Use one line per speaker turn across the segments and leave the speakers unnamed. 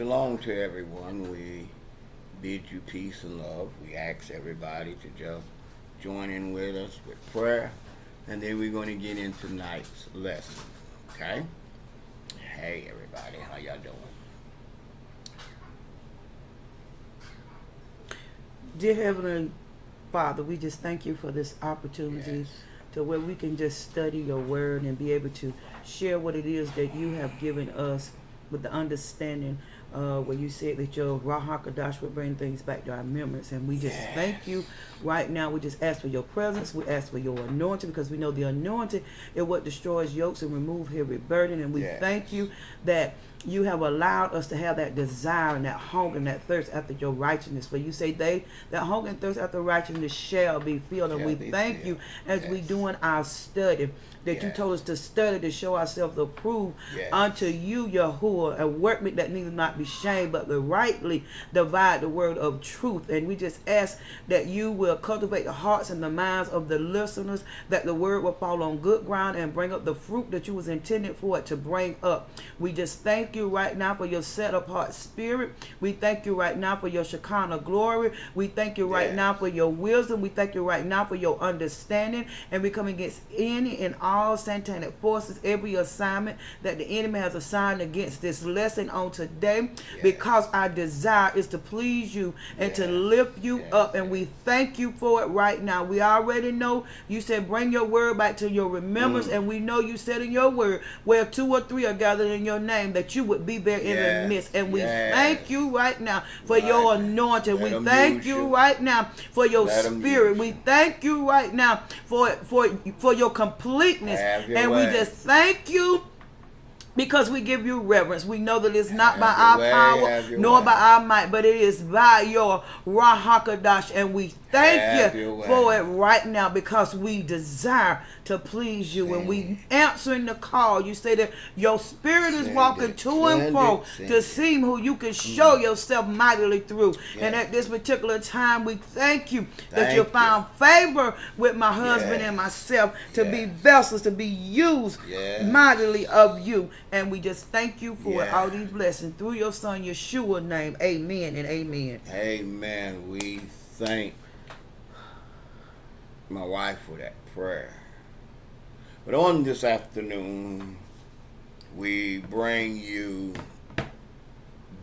Shalom to everyone. We bid you peace and love. We ask everybody to just join in with us with prayer. And then we're going to get into tonight's lesson. Okay? Hey, everybody. How y'all doing?
Dear Heavenly Father, we just thank you for this opportunity
Yes.
to where we can just study your word and be able to share what it is that you have given us with the understanding uh, where you said that your Ruach HaKodesh will bring things back to our memories. And we just
Yes.
thank you right now. We just ask for your presence. We ask for your anointing because we know the anointing is what destroys yokes and remove heavy burden. And we
Yes.
thank you that you have allowed us to have that desire and that hunger and that thirst after your righteousness. For you say they that hunger and thirst after righteousness shall be filled. And
Shall
we thank
filled.
you as we
Yes.
doing our study. That you told us to study to show ourselves approved
Yes.
unto you, Yahuwah, a workman that neither not be shamed, but to rightly divide the word of truth. And we just ask that you will cultivate the hearts and the minds of the listeners, that the word will fall on good ground and bring up the fruit that you was intended for it to bring up. We just thank you right now for your set apart spirit. We thank you right now for your Shekinah glory. We thank you right
Yes.
now for your wisdom. We thank you right now for your understanding. And we come against any and all satanic forces, every assignment that the enemy has assigned against this lesson on today.
Yes.
Because our desire is to please you and to lift you
Yes.
up. And we thank you for it right now. We already know you said bring your word back to your remembrance.
Mm.
And we know you said in your word, where two or three are gathered in your name, that you would be there in
Yes.
the midst. And we
Yes.
thank you right now for your anointing.
Let
we thank you
you.
right now for your
Let
spirit. We thank you right now for for for your completeness.
Your
And
way.
we just thank you because we give you reverence. We know that it's not by our
way,
power nor
way.
by our might, but it is by your Ruach HaKodesh. And we thank
Have
you for it right now because we desire to please you. And we answering the call. You say that your spirit is walking
it,
to and fro to see who you can mm. show yourself mightily through. And at this particular time, we thank you that
Thank
you
you.
found favor with my husband
Yes.
and myself to be vessels, to be used mightily of you. And we just thank you for all these blessings through your son Yeshua name. Amen and amen.
Amen. We thank my wife for that prayer. But on this afternoon, we bring you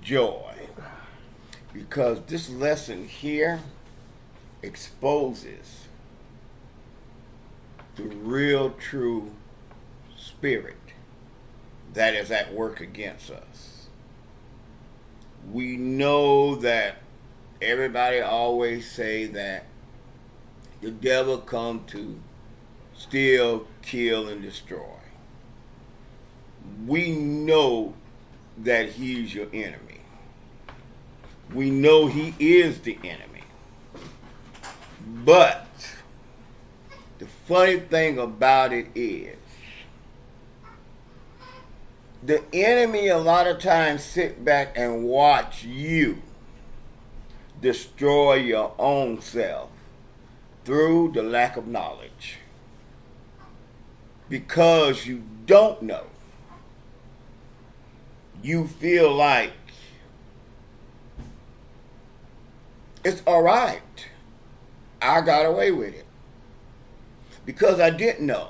joy because this lesson here exposes the real, true spirit that is at work against us. We know that everybody always say that the devil come to steal, kill, and destroy. We know that he's your enemy. We know he is the enemy. But the funny thing about it is the enemy a lot of times sit back and watch you destroy your own self through the lack of knowledge. Because you don't know. You feel like it's all right. I got away with it. Because i didn't know.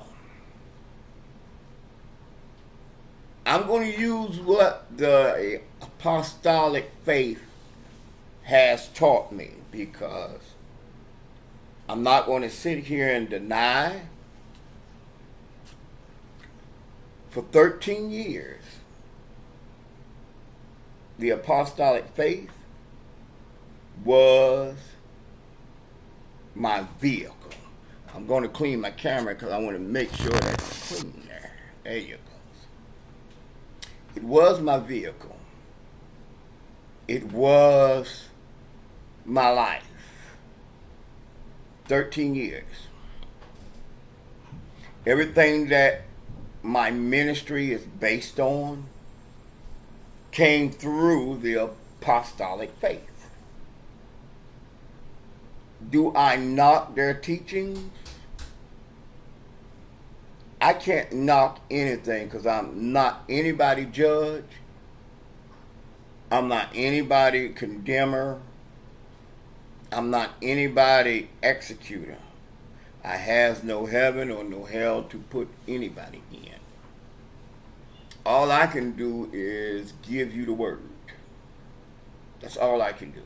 I'm going to use what the apostolic faith has taught me because I'm not going to sit here and deny for 13 years the apostolic faith was my vehicle. I'm going to clean my camera because I want to make sure that it's clean there. There you go. It was my vehicle. It was my life. 13 years. Everything that my ministry is based on came through the apostolic faith. Do I knock their teachings? I can't knock anything because I'm not anybody judge. I'm not anybody condemner. I'm not anybody executor. I has no heaven or no hell to put anybody in. All I can do is give you the word. That's all I can do.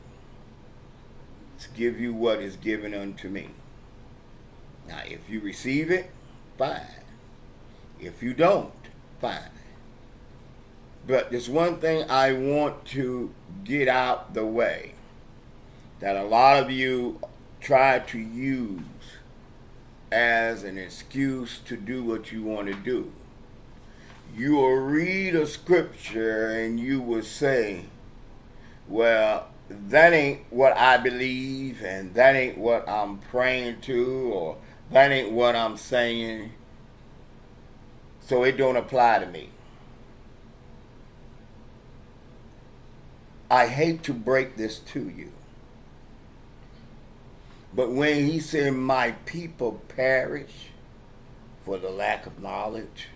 To give you what is given unto me. Now, if you receive it, fine. If you don't, fine. But there's one thing I want to get out the way that a lot of you try to use as an excuse to do what you want to do. You will read a scripture and you will say, well, that ain't what I believe and that ain't what I'm praying to or that ain't what I'm saying. So it don't apply to me. I hate to break this to you. But when he said, My people perish for the lack of knowledge,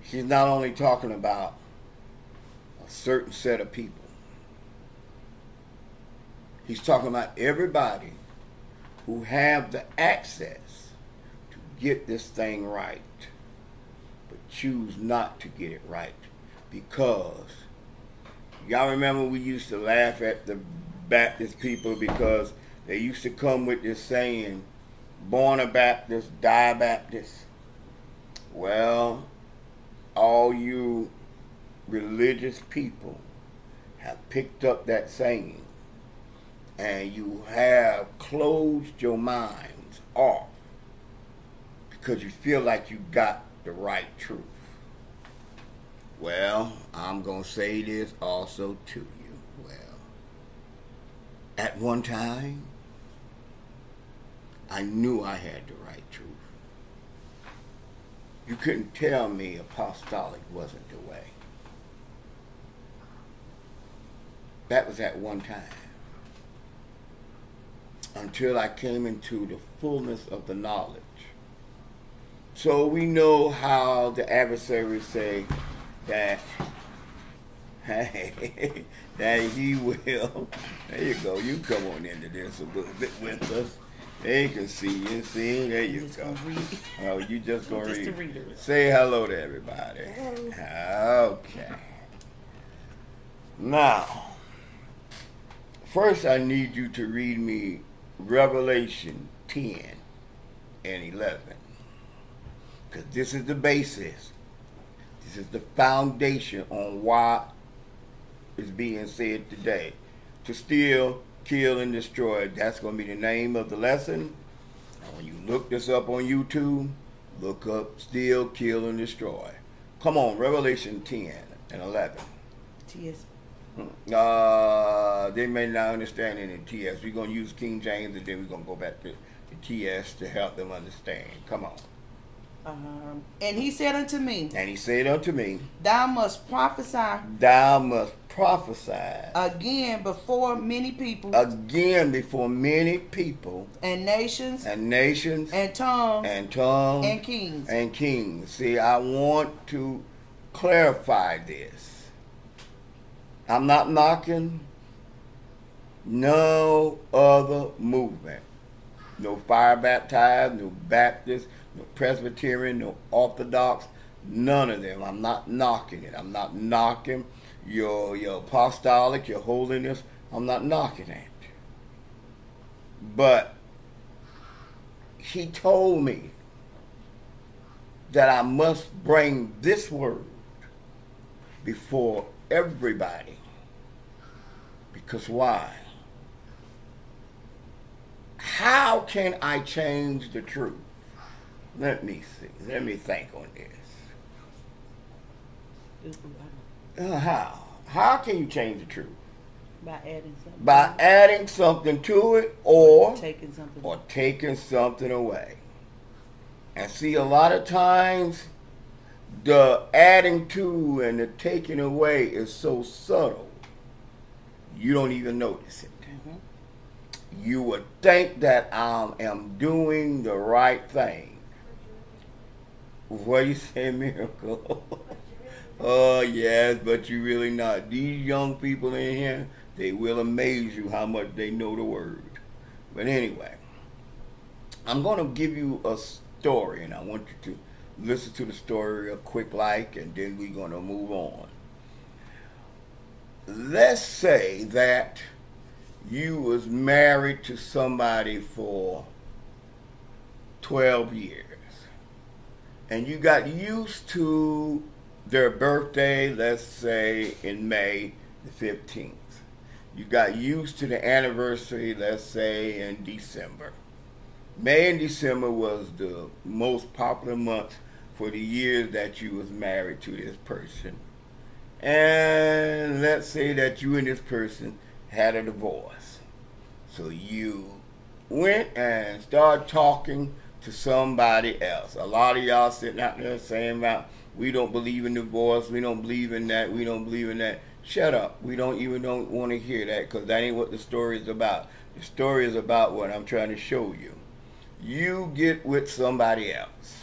he's not only talking about a certain set of people, he's talking about everybody who have the access to get this thing right, but choose not to get it right because Y'all remember we used to laugh at the Baptist people because they used to come with this saying, born a Baptist, die Baptist. Well, all you religious people have picked up that saying and you have closed your minds off because you feel like you got the right truth. Well, I'm going to say this also to you. Well, at one time, I knew I had the right truth. You couldn't tell me apostolic wasn't the way. That was at one time. Until I came into the fullness of the knowledge. So we know how the adversaries say, that hey, that he will. There you go. You come on into this a little bit with us. They can see you. See, there you go. Oh, you just gonna
just
read. Say hello to everybody. Hello. Okay. Now, first I need you to read me Revelation 10 and 11. Because this is the basis this is the foundation on what is being said today. To steal, kill, and destroy. That's going to be the name of the lesson. And when you look this up on YouTube, look up steal, kill, and destroy. Come on, Revelation 10 and 11.
TS.
Hmm. Uh, they may not understand any TS. We're going to use King James and then we're going to go back to the TS to help them understand. Come on.
Um, and he said unto me,
And he said unto me,
Thou must prophesy
Thou must prophesy
again before many people
again before many people
and nations
and nations
and tongues
and tongues
and kings.
and kings. See, I want to clarify this. I'm not knocking no other movement. No fire baptized, no Baptist, no Presbyterian, no Orthodox, none of them. I'm not knocking it. I'm not knocking your your apostolic, your holiness. I'm not knocking it. But he told me that I must bring this word before everybody. Because why? How can I change the truth? Let me see. Let me think on this. Uh, how? How can you change the truth?
By adding something.
By adding something to it or
taking something.
or taking something away. And see, a lot of times the adding to and the taking away is so subtle, you don't even notice it.
Mm-hmm.
You would think that I am doing the right thing. What you say, miracle? Oh, yes, but you really not. These young people in here, they will amaze you how much they know the word. But anyway, I'm going to give you a story, and I want you to listen to the story a quick like, and then we're going to move on. Let's say that you was married to somebody for 12 years and you got used to their birthday, let's say in May the 15th. You got used to the anniversary, let's say in December. May and December was the most popular month for the years that you was married to this person. And let's say that you and this person had a divorce. So you went and started talking to somebody else. A lot of y'all sitting out there saying about we don't believe in divorce, we don't believe in that, we don't believe in that. Shut up. We don't even don't want to hear that because that ain't what the story is about. The story is about what I'm trying to show you. You get with somebody else.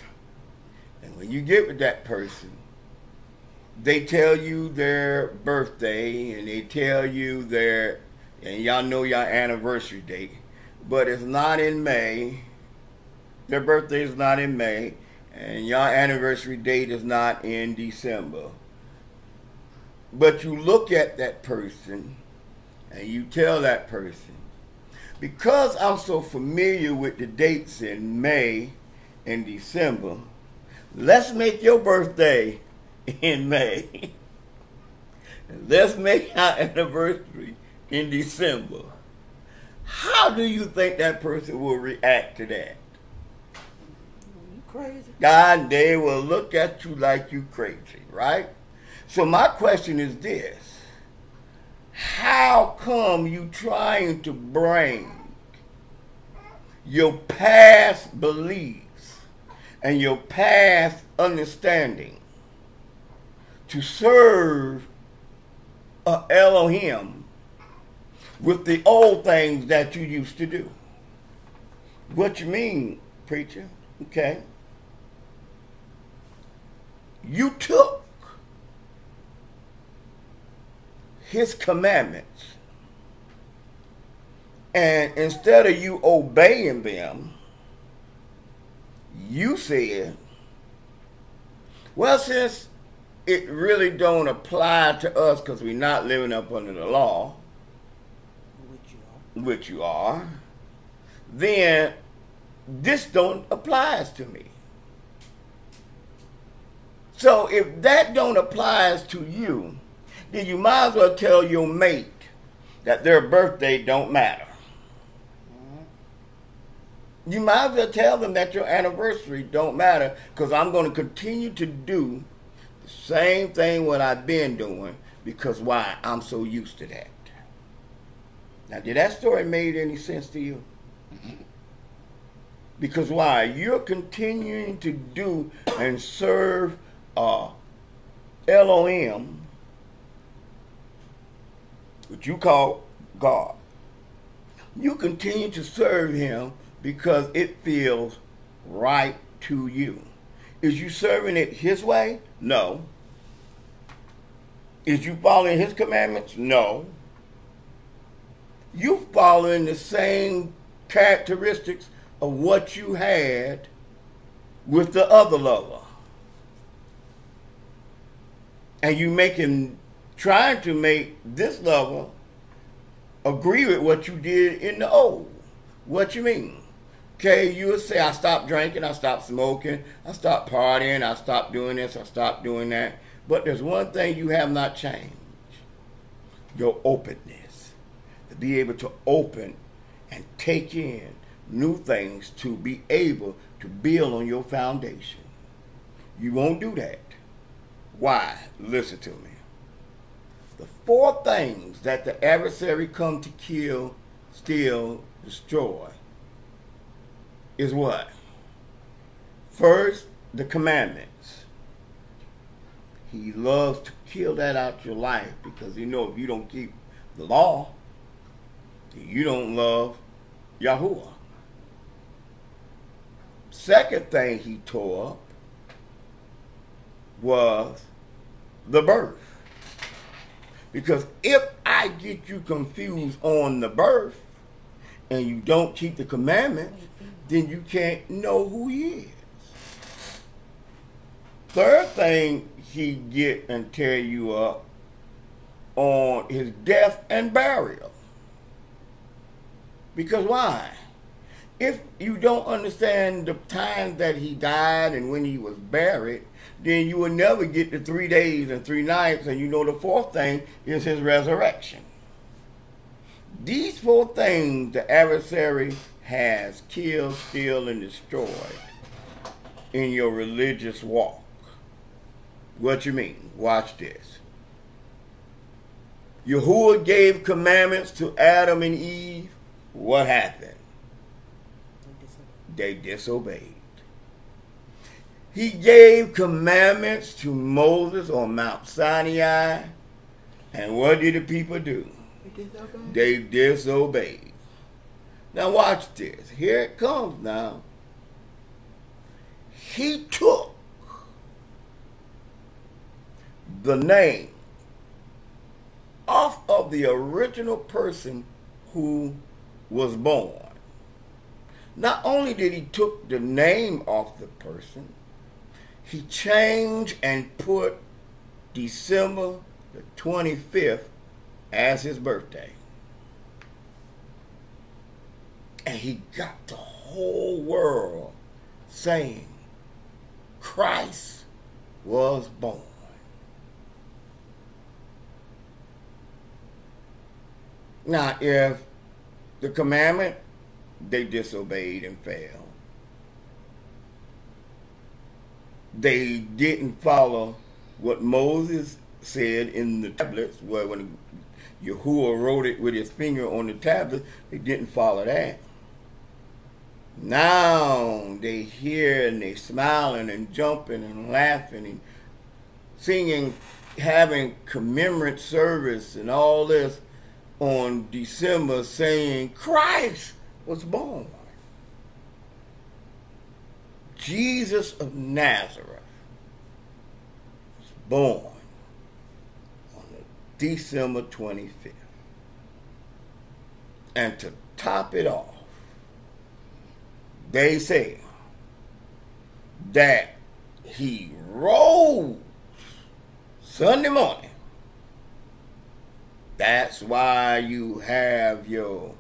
And when you get with that person, they tell you their birthday and they tell you their and y'all know your anniversary date, but it's not in May their birthday is not in May, and your anniversary date is not in December. But you look at that person and you tell that person, because I'm so familiar with the dates in May and December, let's make your birthday in May. let's make our anniversary in December. How do you think that person will react to that?
Crazy.
God, they will look at you like you crazy, right? So my question is this. How come you trying to bring your past beliefs and your past understanding to serve a Elohim with the old things that you used to do? What you mean, preacher? Okay you took his commandments and instead of you obeying them, you said, well, since it really don't apply to us because we're not living up under the law,
Which you are.
which you are, then this don't applies to me. So if that don't applies to you, then you might as well tell your mate that their birthday don't matter. You might as well tell them that your anniversary don't matter because I'm going to continue to do the same thing what I've been doing because why? I'm so used to that. Now, did that story make any sense to you? Because why? You're continuing to do and serve uh, Elohim, which you call God, you continue to serve him because it feels right to you. Is you serving it his way? No. Is you following his commandments? No. You following the same characteristics of what you had with the other lover and you making trying to make this lover agree with what you did in the old. What you mean? Okay, you would say I stopped drinking, I stopped smoking, I stopped partying, I stopped doing this, I stopped doing that. But there's one thing you have not changed. Your openness. To be able to open and take in new things to be able to build on your foundation. You won't do that why? Listen to me. The four things that the adversary come to kill, steal, destroy is what? First, the commandments. He loves to kill that out your life because you know if you don't keep the law, you don't love Yahuwah. Second thing he tore was the birth. Because if I get you confused on the birth and you don't keep the commandments, then you can't know who he is. Third thing he get and tear you up on his death and burial. Because why? If you don't understand the time that he died and when he was buried, then you will never get the three days and three nights, and you know the fourth thing is his resurrection. These four things the adversary has killed, steal, and destroyed in your religious walk. What you mean? Watch this. Yahuwah gave commandments to Adam and Eve. What happened? They disobeyed. He gave commandments to Moses on Mount Sinai. And what did the people do? They disobeyed. Now watch this. Here it comes now. He took the name off of the original person who was born. Not only did he took the name off the person, he changed and put December the 25th as his birthday. And he got the whole world saying Christ was born. Now, if the commandment they disobeyed and failed, they didn't follow what Moses said in the tablets, where when Yahuwah wrote it with his finger on the tablet, they didn't follow that. Now they hear and they smiling and jumping and laughing and singing, having commemorate service and all this on December saying Christ was born. Jesus of Nazareth was born on December 25th. And to top it off, they say that he rose Sunday morning that's why you have your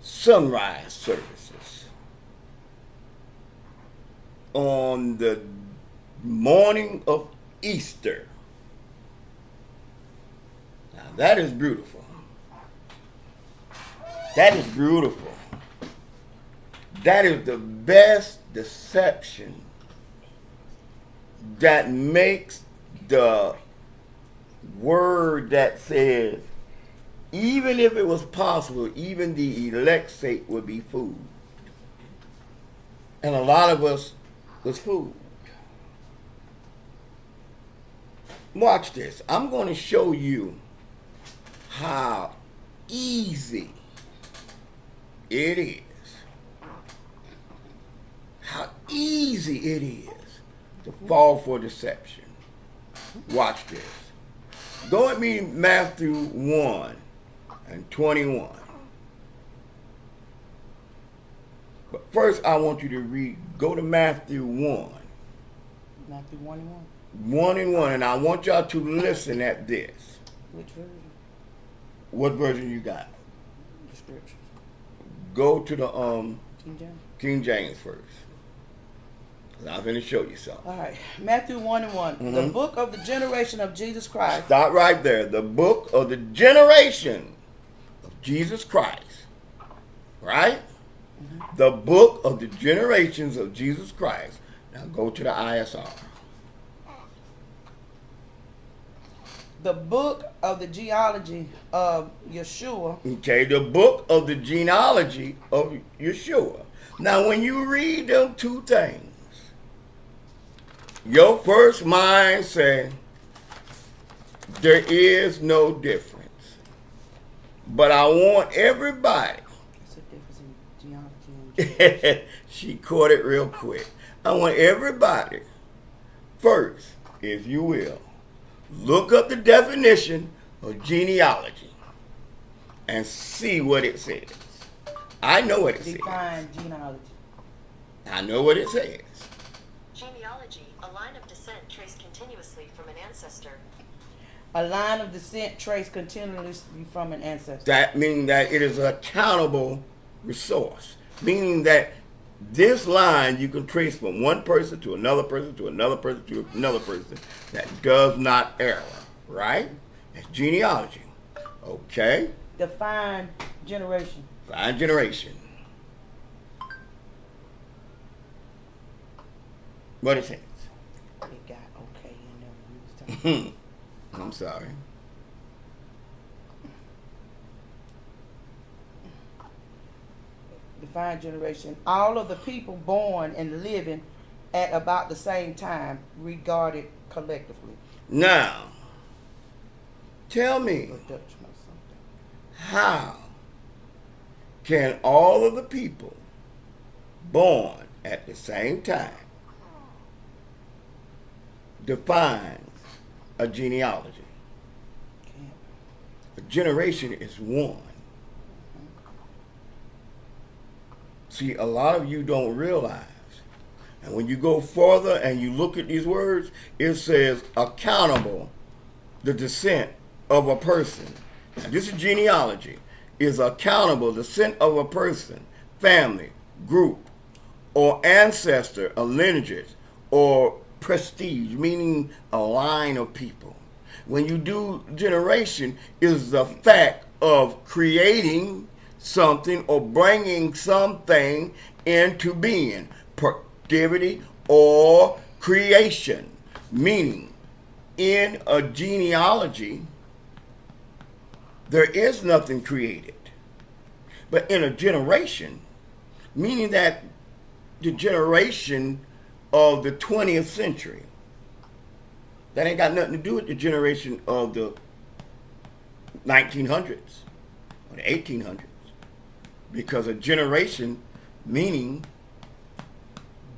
sunrise services on the morning of Easter. Now that is beautiful. That is beautiful. That is the best deception that makes the word that says even if it was possible, even the elect's sake would be food. And a lot of us was food. Watch this. I'm going to show you how easy it is. How easy it is to fall for deception. Watch this. Go with me Matthew 1 and 21. But first, I want you to read, go to Matthew 1.
Matthew 1 and 1.
1 and 1, and I want y'all to listen at this.
Which version?
What version you got?
The scriptures.
Go to the um
King James.
King James first. I'm going to show you something.
All right. Matthew 1 and one The
Mhm.
book of the generation of Jesus Christ.
Stop right there. The book of the generation of Jesus Christ. Right? The book of the generations of Jesus Christ. Now go to the ISR.
The book of the genealogy of Yeshua.
Okay, the book of the genealogy of Yeshua. Now, when you read them two things, your first mind says, there is no difference. But I want everybody.
What's the difference in genealogy and
she caught it real quick. I want everybody, first, if you will, Look up the definition of genealogy and see what it says. I know what it says.
Define genealogy.
I know what it says.
Genealogy, a line of descent traced continuously from an ancestor.
A line of descent traced continuously from an ancestor.
That means that it is an accountable resource. Meaning that this line you can trace from one person to another person to another person to another person that does not error, Right? That's genealogy. Okay?
Define generation.
Find generation. What it says.
It got okay in there when we was talking.
I'm sorry.
Define generation. All of the people born and living at about the same time, regarded collectively.
Now, tell me
Reduction or something.
how can all of the people born at the same time define a genealogy? A generation is one. See, a lot of you don't realize. And when you go further and you look at these words, it says accountable, the descent of a person. This is genealogy, is accountable descent of a person, family, group, or ancestor, a lineage, or prestige, meaning a line of people. When you do generation, is the fact of creating something or bringing something into being, productivity or creation. Meaning, in a genealogy, there is nothing created. But in a generation, meaning that the generation of the 20th century, that ain't got nothing to do with the generation of the 1900s or the 1800s. Because a generation meaning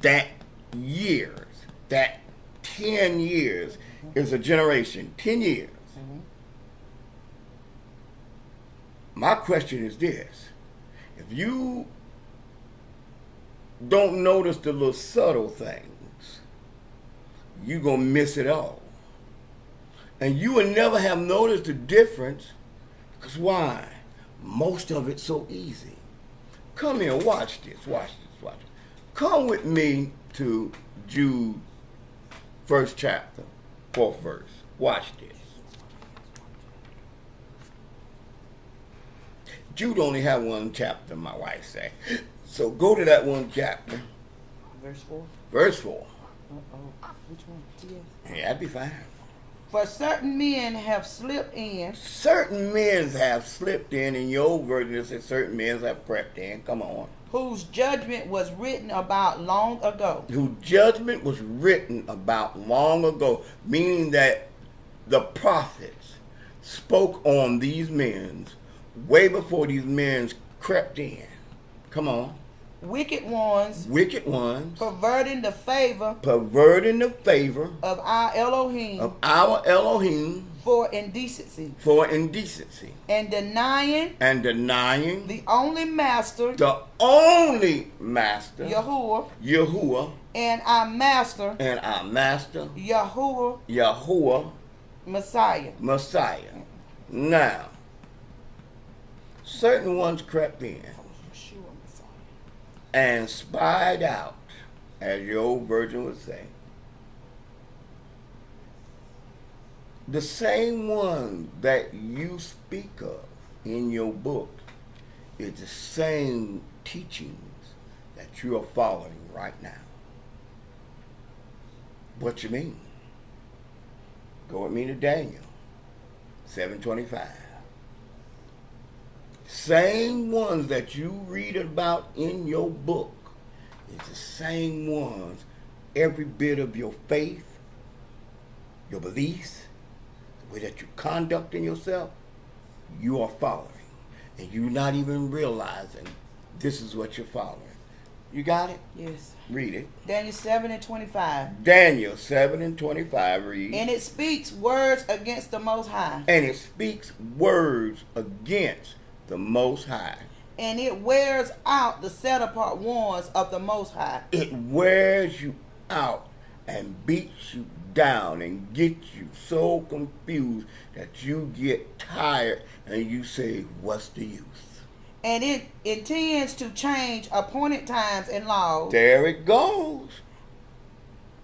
that years, that 10 years mm-hmm. is a generation. 10 years. Mm-hmm. My question is this. If you don't notice the little subtle things, you're going to miss it all. And you will never have noticed the difference because why? Most of it's so easy. Come here, watch this, watch this, watch this. Come with me to Jude, first chapter, fourth verse. Watch this. Jude only have one chapter, my wife say. So go to that one chapter,
Verse 4.
verse 4.
Uh-oh. Which one? Yes.
Yeah, that'd be fine.
For certain men have slipped in
Certain men have slipped in, in your version says certain men have crept in. Come on.
whose judgment was written about long ago.
Whose judgment was written about long ago, meaning that the prophets spoke on these men way before these men crept in. Come on.
Wicked ones
Wicked ones
perverting the favor
perverting the favor
of our Elohim
of our Elohim
for indecency
for indecency
and denying
and denying
the only master,
the only master,
Yahuwah,
Yahuwah,
and our master,
and our master,
Yahuwah
Yahuwah,
Messiah.
Messiah. Now, certain ones crept in. And spied out, as your old virgin would say, the same one that you speak of in your book is the same teachings that you are following right now. What you mean? Go with me to Daniel 725. Same ones that you read about in your book is the same ones every bit of your faith, your beliefs, the way that you conduct in yourself, you are following. And you're not even realizing this is what you're following. You got it?
Yes.
Read it.
Daniel 7 and 25.
Daniel 7 and 25 read.
And it speaks words against the Most High.
And it speaks words against the Most High.
And it wears out the set apart ones of the Most High.
It wears you out and beats you down and gets you so confused that you get tired and you say, What's the use?
And it intends to change appointed times and laws.
There it goes.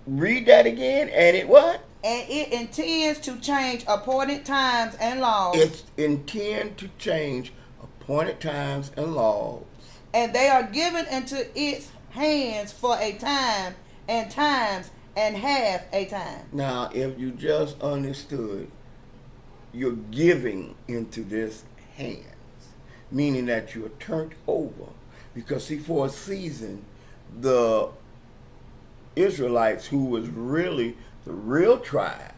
Read that again. And it what?
And it intends to change appointed times and laws.
It intend to change appointed times and laws.
and they are given into its hands for a time and times and half a time.
Now, if you just understood, you're giving into this hands, meaning that you're turned over. Because, see, for a season, the Israelites, who was really the real tribe,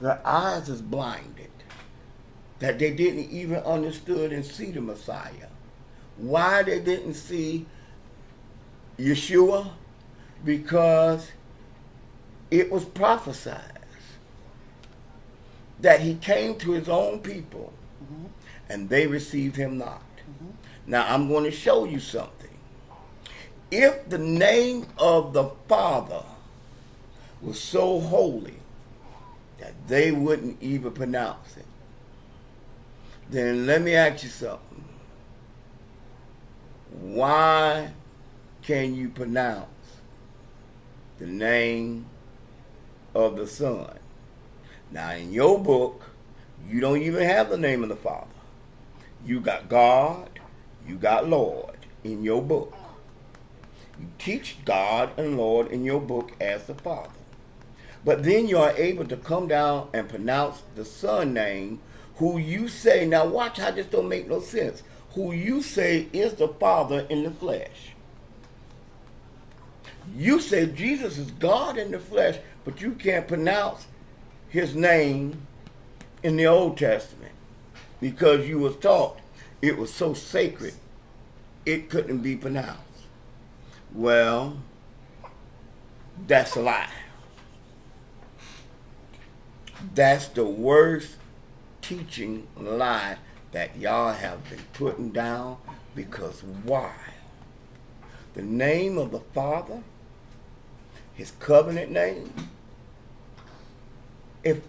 their eyes is blinded, that they didn't even understood and see the Messiah. Why they didn't see Yeshua? Because it was prophesied that he came to his own people mm-hmm. and they received him not. Mm-hmm. Now I'm going to show you something. If the name of the Father was so holy that they wouldn't even pronounce it, then let me ask you something. Why can you pronounce the name of the Son? Now, in your book, you don't even have the name of the Father. You got God, you got Lord in your book. You teach God and Lord in your book as the Father. But then you are able to come down and pronounce the Son name, who you say, now watch how this don't make no sense, who you say is the Father in the flesh. You say Jesus is God in the flesh, but you can't pronounce his name in the Old Testament because you was taught it was so sacred it couldn't be pronounced. Well, that's a lie. That's the worst teaching lie that y'all have been putting down because why? The name of the Father, his covenant name, if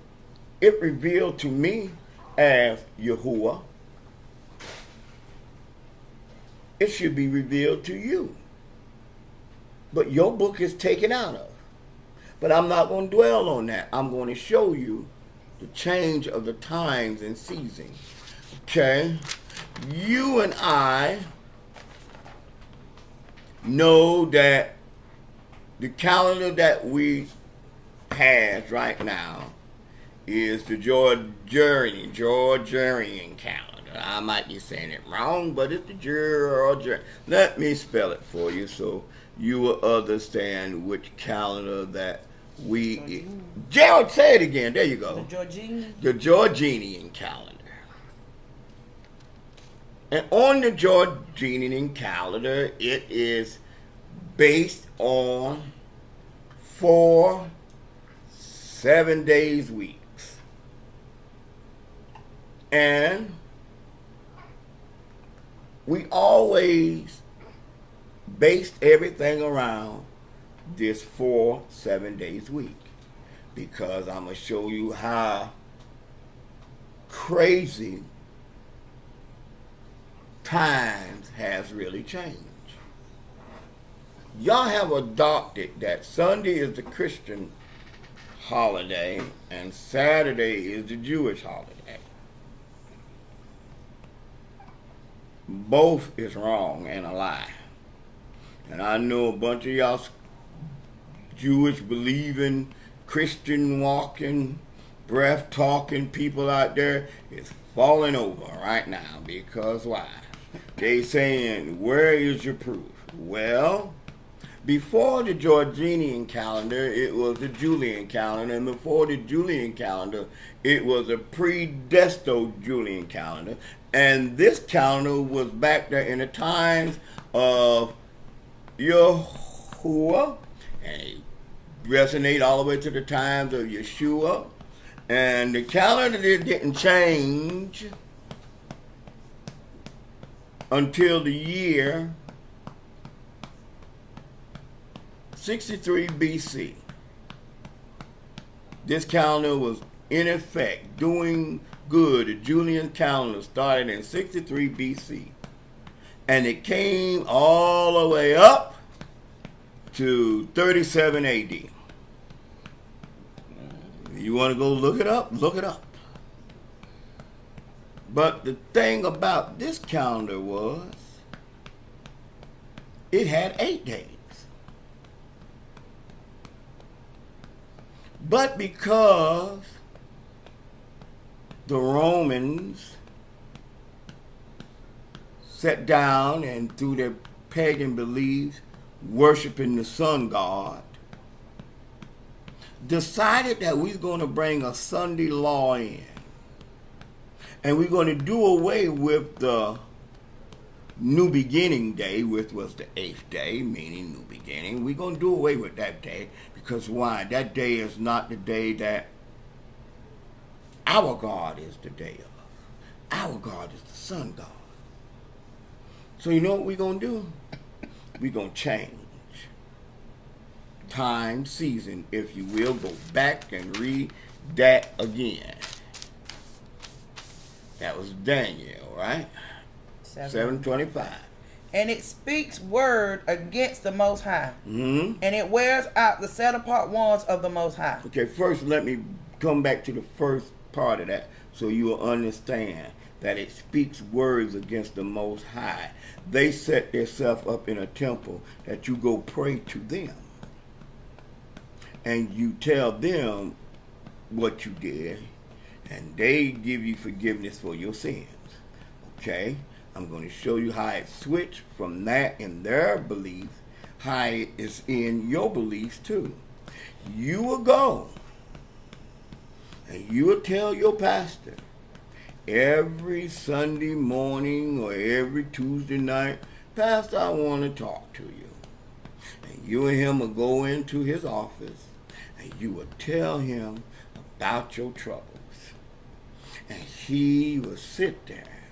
it revealed to me as Yahuwah, it should be revealed to you. But your book is taken out of. But I'm not going to dwell on that. I'm going to show you the change of the times and seasons. Okay? You and I know that the calendar that we have right now is the Georgian, Georgian calendar. I might be saying it wrong, but it's the Georgian. Let me spell it for you so you will understand which calendar that we. Gerald, say it again. There you
The
go. The Georgian calendar. And on the Georgian calendar, it is based on four seven days weeks. And we always based everything around this four seven days week because I'm gonna show you how crazy times has really changed. Y'all have adopted that Sunday is the Christian holiday and Saturday is the Jewish holiday. Both is wrong and a lie. And I know a bunch of y'all Jewish believing, Christian walking, breath talking people out there is falling over right now because why? They saying, where is your proof? Well, before the Georgian calendar, it was the Julian calendar, and before the Julian calendar, it was a pre-Desto Julian calendar, and this calendar was back there in the times of Yahuwah, and resonate all the way to the times of Yeshua. And the calendar didn't change until the year 63 BC. This calendar was in effect doing good. The Julian calendar started in 63 BC. And it came all the way up to 37 AD. You want to go look it up? Look it up. But the thing about this calendar was it had eight days. But because the Romans sat down and through their pagan beliefs, worshiping the sun god, decided that we are going to bring a Sunday law in. And we're going to do away with the New Beginning Day, which was the eighth day, meaning New Beginning. We're going to do away with that day because why? That day is not the day that our God is the day of. Our God is the sun God. So you know what we're going to do? We're going to change time, season, if you will. Go back and read that again. That was Daniel, right? 725.
And it speaks word against the Most High.
hmm
And it wears out the set apart ones of the Most High.
Okay, first let me come back to the first part of that so you will understand that it speaks words against the Most High. They set themselves up in a temple that you go pray to them. And you tell them what you did, and they give you forgiveness for your sins. Okay? I'm going to show you how it switched from that in their belief, how it is in your beliefs too. You will go and you will tell your pastor every Sunday morning or every Tuesday night, Pastor, I want to talk to you. And you and him will go into his office and you will tell him about your troubles. And he will sit there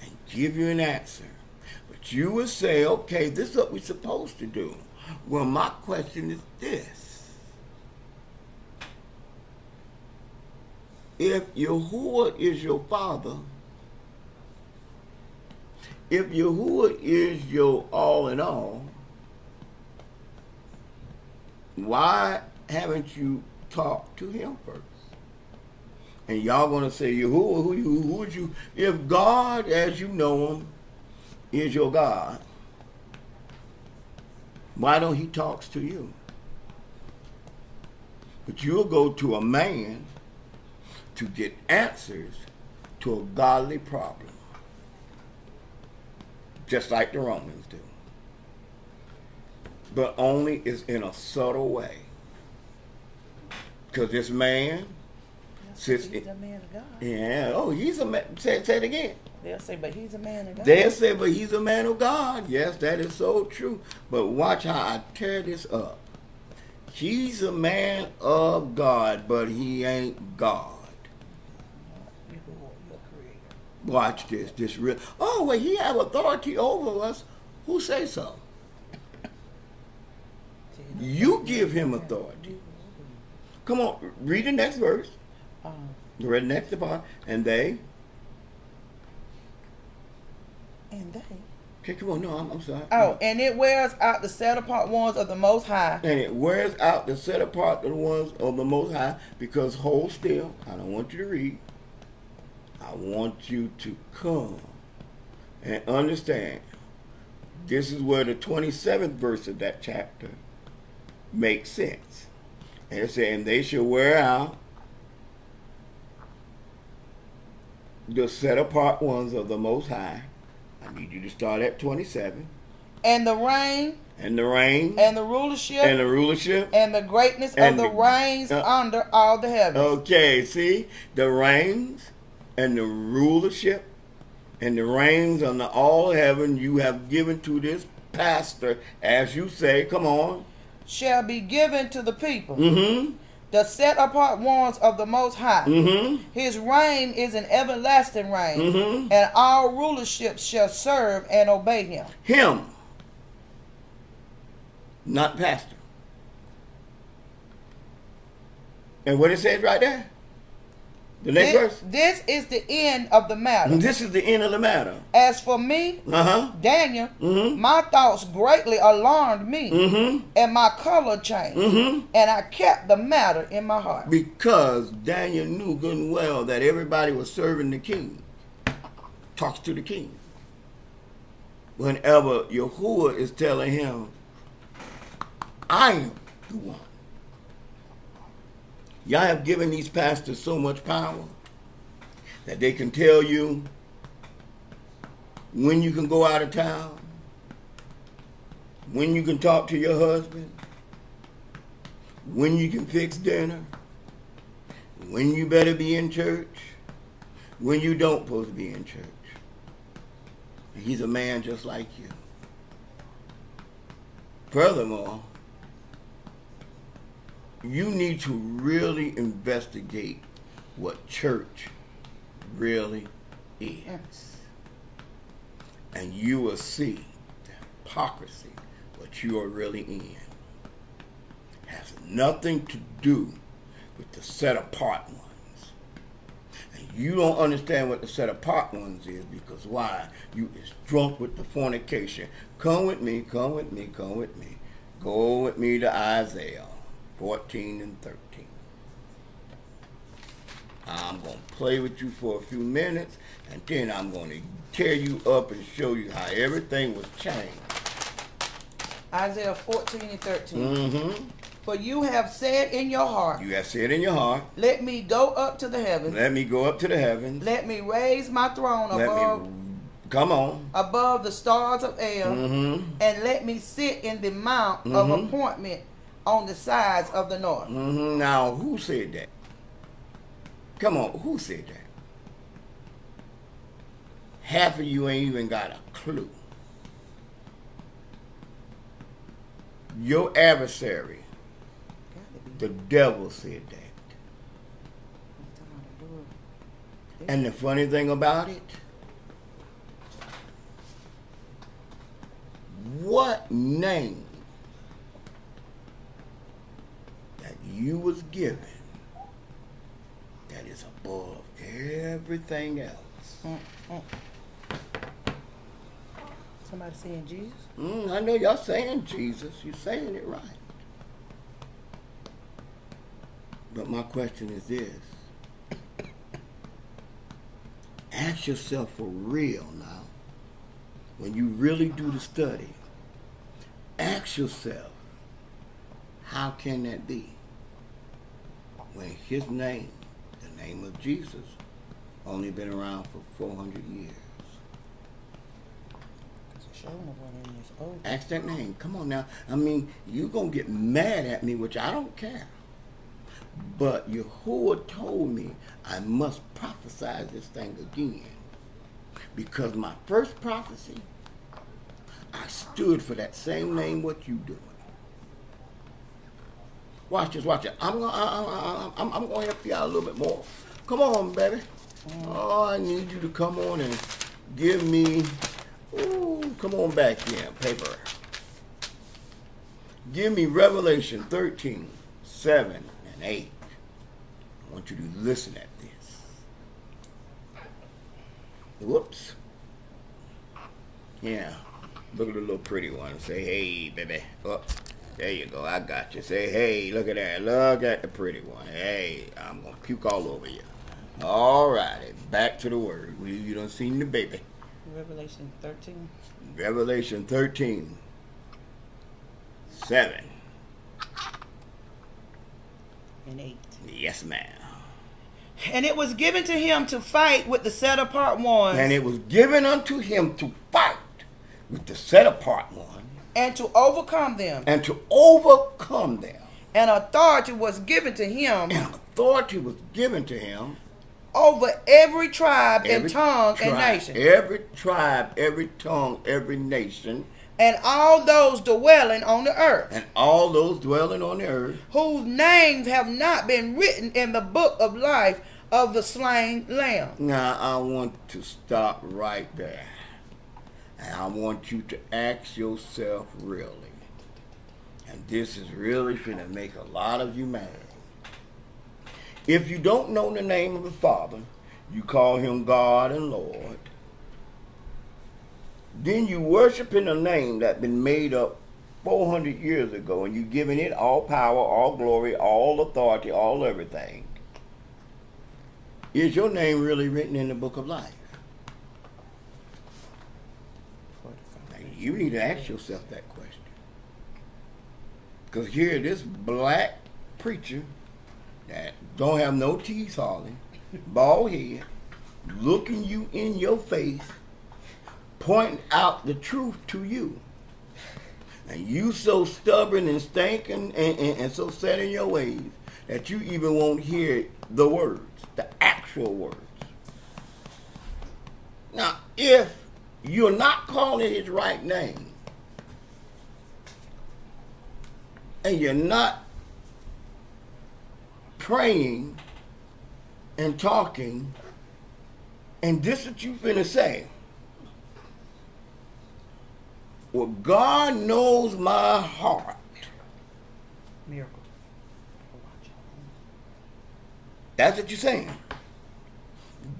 and give you an answer. But you will say, okay, this is what we're supposed to do. Well, my question is this. If Yahuwah is your father, if Yahuwah is your all in all, why haven't you talked to him first? And y'all gonna say, Yahuwah, who you who would you if God as you know him is your God, why don't he talks to you? But you'll go to a man to get answers to a godly problem. Just like the Romans do. But only is in a subtle way. Because this man sits
He's
in,
a man of God.
yeah, oh, he's a man. Say, say it again.
They'll say, but he's a man of God.
They'll say, but he's a man of God. Yes, that is so true. But watch how I tear this up. He's a man of God, but he ain't God.
Yahuwah, your creator.
Watch this. This real. Oh, well, he have authority over us. Who say so? You give him authority. Come on, read the next verse.
Uh-huh.
Read the next part, and they.
and they.
Okay, come on. No, I'm, I'm sorry.
Oh, and it wears out the set apart ones of the Most High.
and it wears out the set apart ones of the Most High because hold still. I don't want you to read. I want you to come and understand. This is where the 27th verse of that chapter makes sense. And it says, and they shall wear out the set apart ones of the Most High. I need you to start at 27.
And the reign
And the reign
and the rulership
and the rulership
and the greatness
and
of the,
the-
reigns
uh,
under all the heavens.
Okay, see the reigns and the rulership and the reigns on the all heaven you have given to this pastor, as you say, come on.
shall be given to the people,
Mm-hmm.
the set apart ones of the Most High.
Mm-hmm.
His reign is an everlasting reign,
Mhm.
and all rulerships shall serve and obey him.
Him. Not pastor. And what it says right there? The next
This,
verse?
this is the end of the matter.
This is the end of the matter.
As for me,
Uh-huh.
Daniel,
Mhm.
my thoughts greatly alarmed me,
Mm-hmm.
and my color changed,
Mm-hmm.
and I kept the matter in my heart.
Because Daniel knew good and well that everybody was serving the king. Talks to the king. Whenever Yahuwah is telling him, I am the one. Y'all have given these pastors so much power that they can tell you when you can go out of town, when you can talk to your husband, when you can fix dinner, when you better be in church, when you don't supposed to be in church. He's a man just like you. Furthermore, you need to really investigate what church really is. And you will see the hypocrisy, what you are really in. Has nothing to do with the set apart ones. And you don't understand what the set apart ones is because why? You is drunk with the fornication. Come with me, come with me, come with me. Go with me to Isaiah 14 and 13. I'm going to play with you for a few minutes and then I'm going to tear you up and show you how everything was changed.
Isaiah 14 and 13.
Mm-hmm.
For you have said in your heart,
You have said in your heart,
Let me go up to the heavens,
let me go up to the heavens.
let me raise my throne
Let
above,
me, come on.
above the stars of air,
Mm-hmm.
and let me sit in the mount
Mhm.
of appointment on the sides of the north.
Mm-hmm. Now, who said that? Come on, who said that? Half of you ain't even got a clue. Your adversary, the devil, said that. And the funny thing about it, what name that you was given that is above everything else?
Somebody saying Jesus?
Mm, I know y'all saying Jesus. You're saying it right. But my question is this. Ask yourself for real now. When you really do the study, ask yourself, how can that be? When his name, the name of Jesus, only been around for 400 years. Ask that name. Come on now. I mean, you're going to get mad at me, which I don't care. But Yahuwah told me I must prophesy this thing again. Because my first prophecy, I stood for that same name what you doing. Watch this, watch it. I'm gonna, I, I, I'm, I'm gonna help you out a little bit more. Come on, baby. Oh, I need you to come on and give me. Ooh, come on back here, paper. Give me Revelation 13, 7, and 8. I want you to listen at this. Whoops. Yeah. Look at the little pretty one. Say, hey, baby. Up. There you go. I got you. Say, hey, look at that. Look at the pretty one. Hey, I'm going to puke all over you. All righty. Back to the word. We, you don't seen the baby.
Revelation 13.
Revelation 13, 7.
and 8.
Yes, ma'am.
And it was given to him to fight with the set apart ones
And it was given unto him to fight with the set apart one
and to overcome them.
and to overcome them.
And authority was given to him
And authority was given to him.
over every tribe and
every
tongue and nation.
Every tribe, every tongue, every nation.
and all those dwelling on the earth,
and all those dwelling on the earth,
whose names have not been written in the book of life of the slain lamb.
Now I want to stop right there. And I want you to ask yourself really. And this is really gonna make a lot of you mad. If you don't know the name of the Father, you call him God and Lord. Then you worship in a name that been made up 400 years ago, and you giving it all power, all glory, all authority, all everything. Is your name really written in the book of life? Now, you need to ask yourself that question. Because here, this black preacher that don't have no teeth hardly, bald head, looking you in your face, pointing out the truth to you. And you so stubborn and stinking and, and, and so set in your ways that you even won't hear the words, the actual words. Now, if you're not calling his right name, and you're not praying and talking, and this is what you finna say. Well, God knows my heart.
Miracle.
That's what you're saying.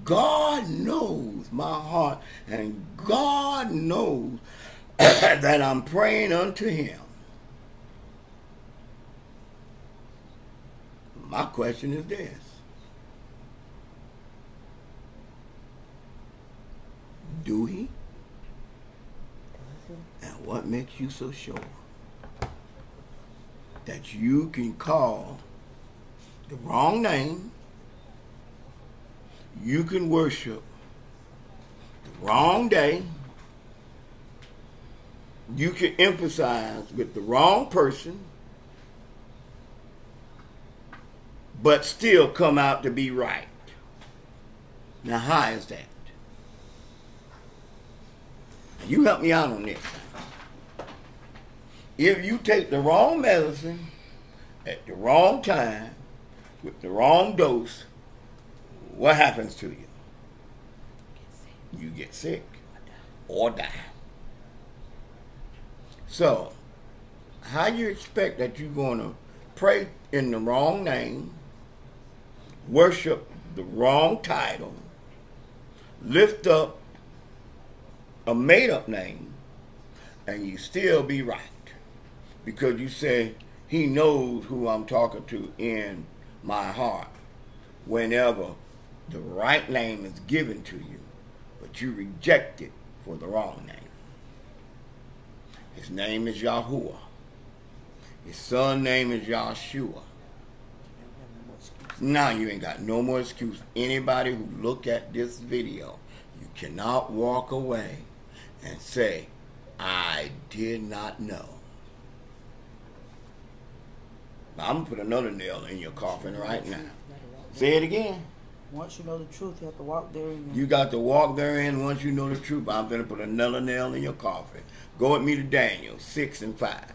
God knows my heart, and God knows that I'm praying unto Him. My question is this Do He? And what makes you so sure that you can call the wrong name? You can worship the wrong day. You can emphasize with the wrong person, but still come out to be right. Now, how is that? You help me out on this. If you take the wrong medicine at the wrong time with the wrong dose, what happens to you? You get sick or die. So, how you expect that you're going to pray in the wrong name, worship the wrong title, lift up a made up name, and you still be right? Because you say, He knows who I'm talking to in my heart whenever the right name is given to you, but you reject it for the wrong name. His name is Yahuwah. His son name is Yahshua. Now you ain't got no more excuse. Anybody who look at this video, you cannot walk away and say, I did not know. I'm gonna put another nail in your coffin right now. Say it again.
Once you know the truth, you have to walk therein.
You got to walk therein once you know the truth. I'm going to put another nail in your coffin. Go with me to Daniel 6 and 5.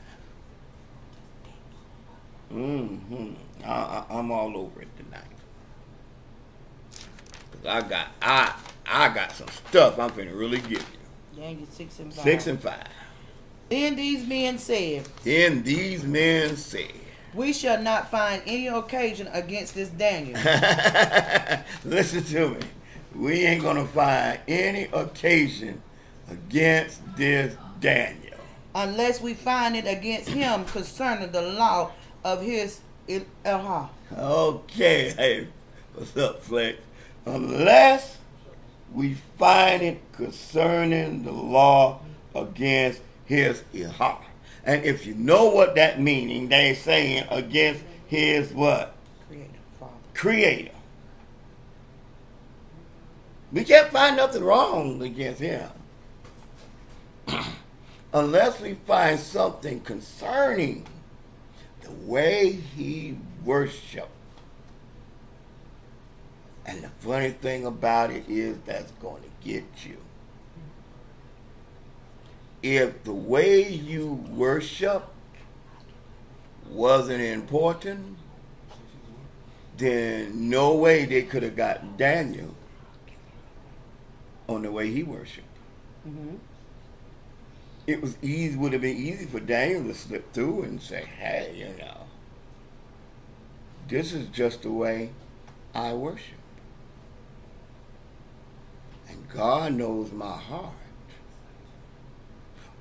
Mm-hmm. I, I, I'm all over it tonight. Cause I got I I got some stuff I'm finna really give you.
Daniel 6 and 5.
Six and five.
Then these men said,
Then these men said,
We shall not find any occasion against this Daniel.
Listen to me. We ain't gonna find any occasion against this Daniel.
unless we find it against him concerning the law of his Il- Elah. Uh-huh.
Okay, hey, what's up, Flex? Unless we find it concerning the law against his Ihah. And if you know what that meaning, they saying against his what?
Creator, Father.
Creator. We can't find nothing wrong against him. Unless we find something concerning the way he worshiped. And the funny thing about it is that's going to get you. If the way you worship wasn't important, then no way they could have got Daniel on the way he worshiped.
hmm
It was easy would have been easy for Daniel to slip through and say, Hey, you know, this is just the way I worship. And God knows my heart.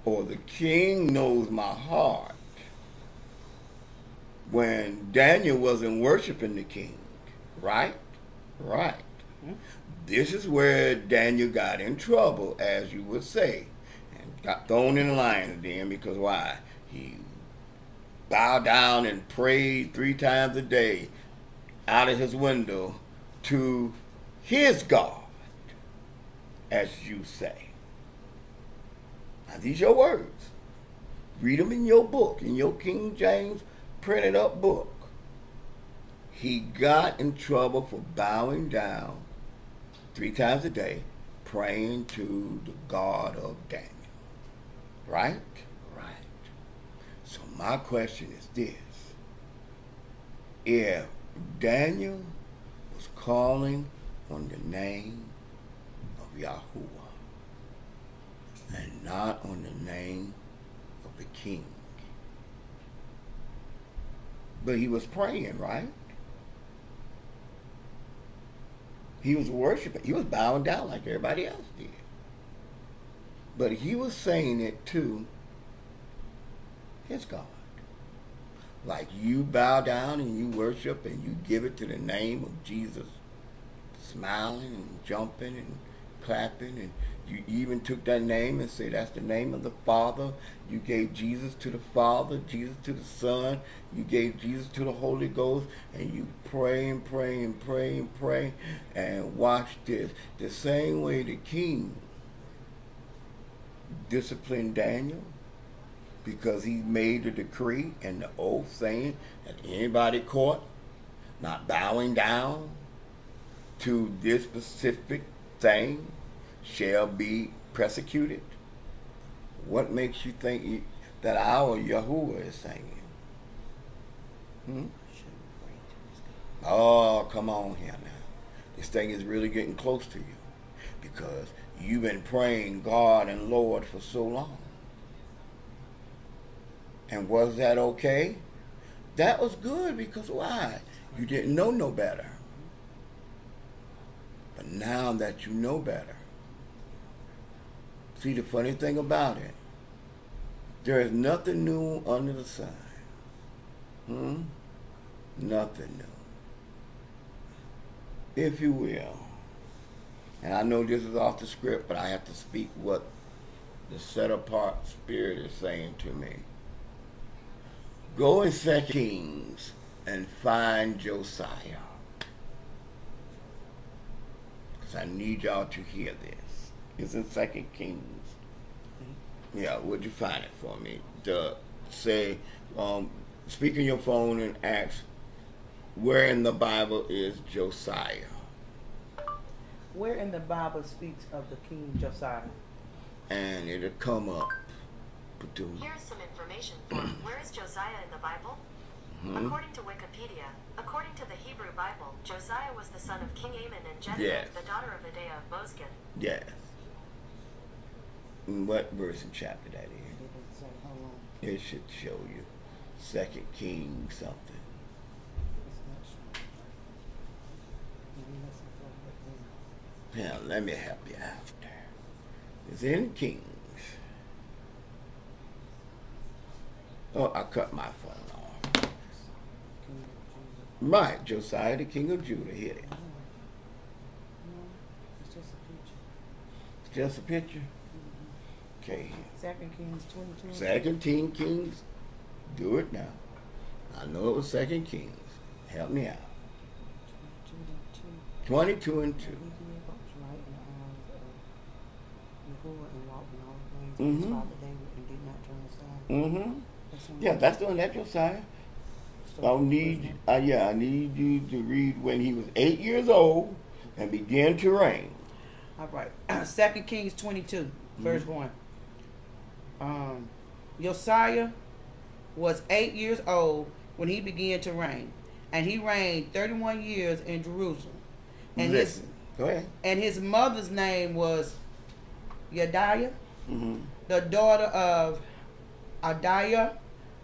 Or the king knows my heart. When Daniel wasn't worshiping the king, right? Right. Mm-hmm. This is where Daniel got in trouble, as you would say, and got thrown in the lion's den because why? He bowed down and prayed three times a day out of his window to his God, as you say. Now, these your words. Read them in your book, in your King James printed up book. He got in trouble for bowing down three times a day, praying to the God of Daniel. Right? Right. So my question is this. If Daniel was calling on the name of Yahuwah and not on the name of the king, but he was praying, right? He was worshiping. He was bowing down like everybody else did. But he was saying it to his God. Like you bow down and you worship and you give it to the name of Jesus, smiling and jumping and clapping and you even took that name and said that's the name of the Father. You gave Jesus to the Father, Jesus to the Son. You gave Jesus to the Holy Ghost, and you pray and pray and pray and pray. And watch this. The same way the king disciplined Daniel because he made a decree and the oath saying that anybody caught not bowing down to this specific thing shall be persecuted. What makes you think you, that our Yahuwah is saying? Hmm? Oh, come on here now. This thing is really getting close to you because you've been praying God and Lord for so long. And was that okay? That was good because why? You didn't know no better. But now that you know better, see the funny thing about it, there is nothing new under the sun. Hmm? Nothing new. If you will. And I know this is off the script, but I have to speak what the set apart spirit is saying to me. Go and Second Kings and find Josiah. Because I need y'all to hear this. It's in Second Kings. Yeah, would you find it for me? To say, um, speak on your phone and ask, where in the Bible is Josiah?
Where in the Bible speaks of the King Josiah?
And it'll come up.
Here is some information where is Josiah in the Bible?
Mhm.
According to Wikipedia, according to the Hebrew Bible, Josiah was the son of King Amon and Jedidah,
Yes.
the daughter of Adaiah of Bozkath.
Yes. What verse and chapter that is? It should show you. Second King something. Yeah, let me help you there. It's in Kings. Oh, I cut my phone off. Right, Josiah, the king of Judah, hit it. It's just a picture. Okay,
Second Kings 22.
Second King Kings, do it now. I know it was Second Kings. Help me out. Twenty-two and two. Mhm. Mm-hmm. Yeah, that's the one that Josiah. I need, uh, yeah, I need you to read when he was eight years old and began to reign.
All right. Second Kings 22, verse
Mm-hmm.
1. um, Josiah was eight years old when he began to reign, and he reigned thirty-one years in Jerusalem. And his
Listen. Go ahead.
and his mother's name was Yediah,
Mm-hmm.
the daughter of Adiah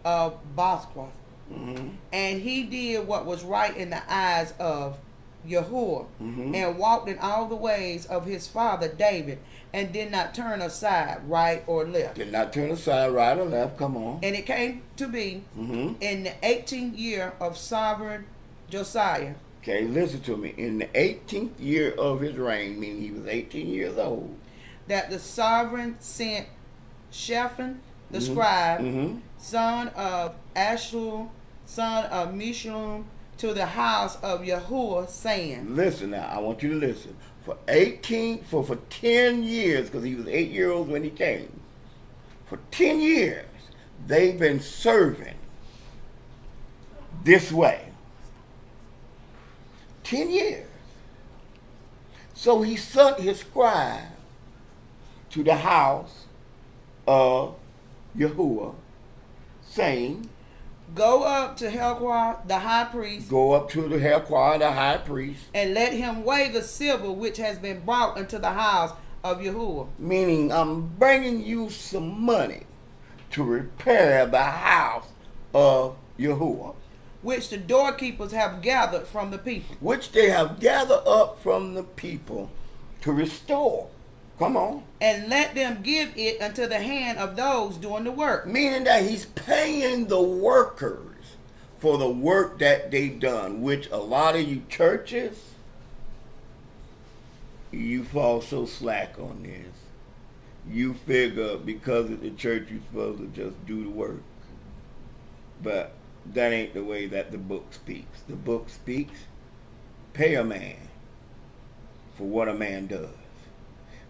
of Boskwa.
Mm-hmm.
And he did what was right in the eyes of Yahuwah,
Mhm.
and walked in all the ways of his father David, and did not turn aside right or left.
Did not turn aside right or left. Come on.
And it came to be
Mm-hmm.
in the 18th year of sovereign Josiah,
Okay, listen to me. In the 18th year of his reign, meaning he was 18 years old.
that the sovereign sent Shaphan the
Mhm.
scribe,
Mm-hmm.
son of Ashur, son of Meshullam, to the house of Yahuwah, saying,
Listen now. I want you to listen. For 18, for for 10 years, because he was eight years old when he came. For 10 years, they've been serving this way. 10 years. So he sent his scribe to the house of Yahuwah, saying,
Go up to Helquah the high priest,
Go up to the Helquah, the high priest,
and let him weigh the silver which has been brought into the house of Yahuwah.
meaning I'm bringing you some money to repair the house of Yahuwah,
Which the doorkeepers have gathered from the people.
which they have gathered up from the people to restore. Come on.
And let them give it unto the hand of those doing the work.
Meaning that he's paying the workers for the work that they've done, which a lot of you churches, you fall so slack on this. You figure because of the church you're supposed to just do the work. But that ain't the way that the book speaks. The book speaks, pay a man for what a man does.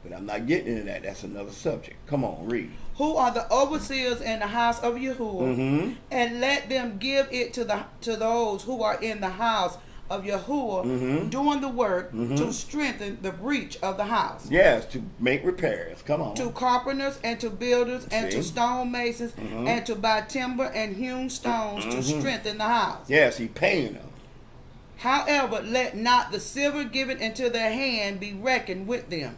But I'm not getting into that. That's another subject. Come on, read.
Who are the overseers in the house of Yahuwah,
Mm-hmm.
and let them give it to the to those who are in the house of Yahuwah
Mhm.
doing the work
Mhm.
to strengthen the breach of the house.
Yes, to make repairs. Come on.
To carpenters and to builders and to stonemasons
Mhm.
and to buy timber and hewn stones to
Mhm.
strengthen the house.
Yes, he paying them.
However, let not the silver given into their hand be reckoned with them,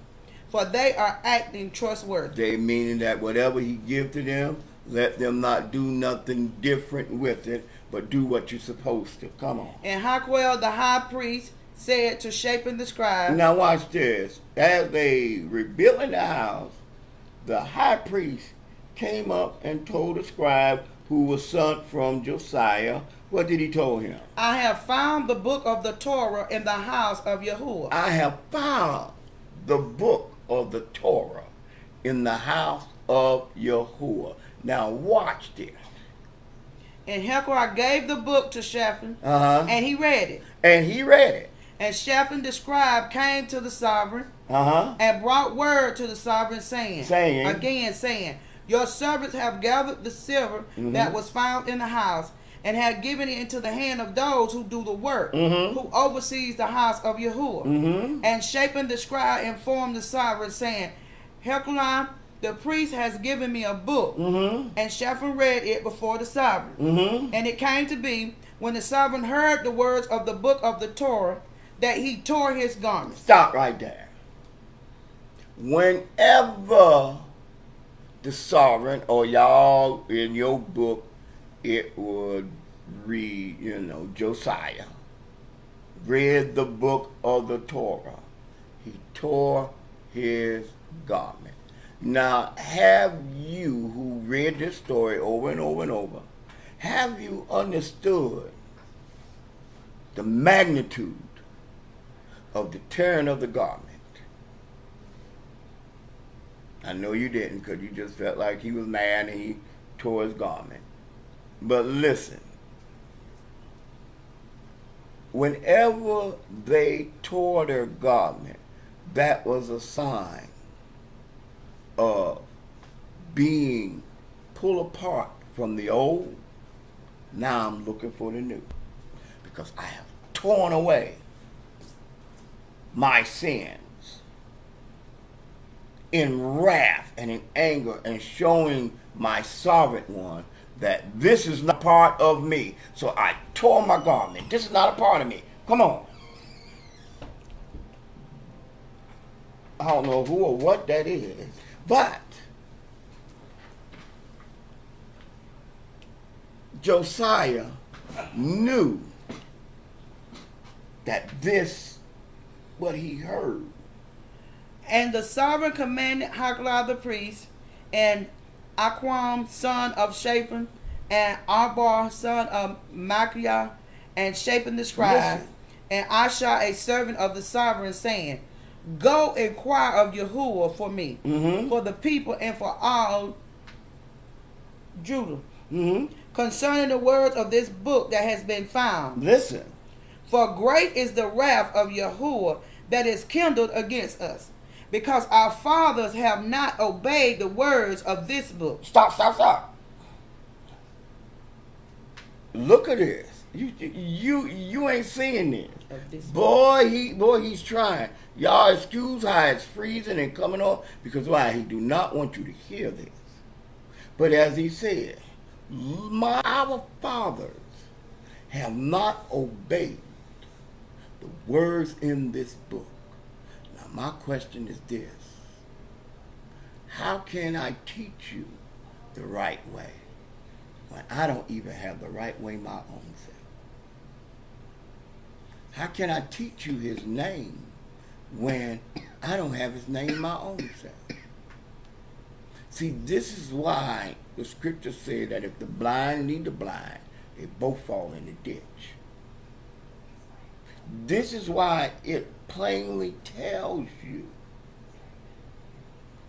for they are acting trustworthy.
They meaning that whatever he give to them, let them not do nothing different with it, but do what you're supposed to. Come on.
And Hakwel the high priest said to Shaphan the scribe,
Now watch this. As they rebuilding the house, the high priest came up and told the scribe who was sent from Josiah. What did he tell him?
I have found the book of the Torah in the house of Yahuwah.
I have found the book of the Torah in the house of Yahuwah. Now watch this.
And Hekor gave the book to Shaphan,
Uh huh.
and he read it.
And he read it.
And Shaphan the scribe came to the sovereign
Uh huh.
and brought word to the sovereign, saying,
Saying.
again, saying, Your servants have gathered the silver
Mhm.
that was found in the house, and have given it into the hand of those who do the work,
Mhm.
who oversees the house of Yahuwah.
Mm-hmm.
And Shaphan the scribe informed the sovereign, saying, Hekulam, the priest has given me a book.
Mm-hmm.
And Shaphan read it before the sovereign.
Mm-hmm.
And it came to be, when the sovereign heard the words of the book of the Torah, that he tore his garments.
Stop right there. Whenever the sovereign or y'all in your book, it would read, you know, Josiah read the book of the Torah. He tore his garment. Now, have you who read this story over and over and over, have you understood the magnitude of the tearing of the garment? I know you didn't because you just felt like he was mad and he tore his garment. But listen, whenever they tore their garment, that was a sign of being pulled apart from the old. Now I'm looking for the new because I have torn away my sins in wrath and in anger and showing my sovereign one that this is not part of me. So I tore my garment. This is not a part of me. Come on. I don't know who or what that is, but Josiah knew that this, what he heard,
And the sovereign commanded Haklah the priest, and Aquam son of Shaphan, and Arbar son of Machiah, and Shaphan the scribe,
Listen.
and Asha a servant of the sovereign, saying, Go inquire of Yahuwah for me,
Mhm.
for the people, and for all Judah,
hmm
concerning the words of this book that has been found.
listen,
For great is the wrath of Yahuwah that is kindled against us, because our fathers have not obeyed the words of this book.
stop, stop, stop. Look at this. You, you, you ain't seeing this.
This
Boy, he boy, he's trying. Y'all excuse how it's freezing and coming off because why? He do not want you to hear this. But as he said, my our fathers have not obeyed the words in this book. My question is this. How can I teach you the right way when I don't even have the right way my own self? How can I teach you his name when I don't have his name my own self? See, this is why the scripture said that if the blind lead the blind, they both fall in the ditch. This is why it plainly tells you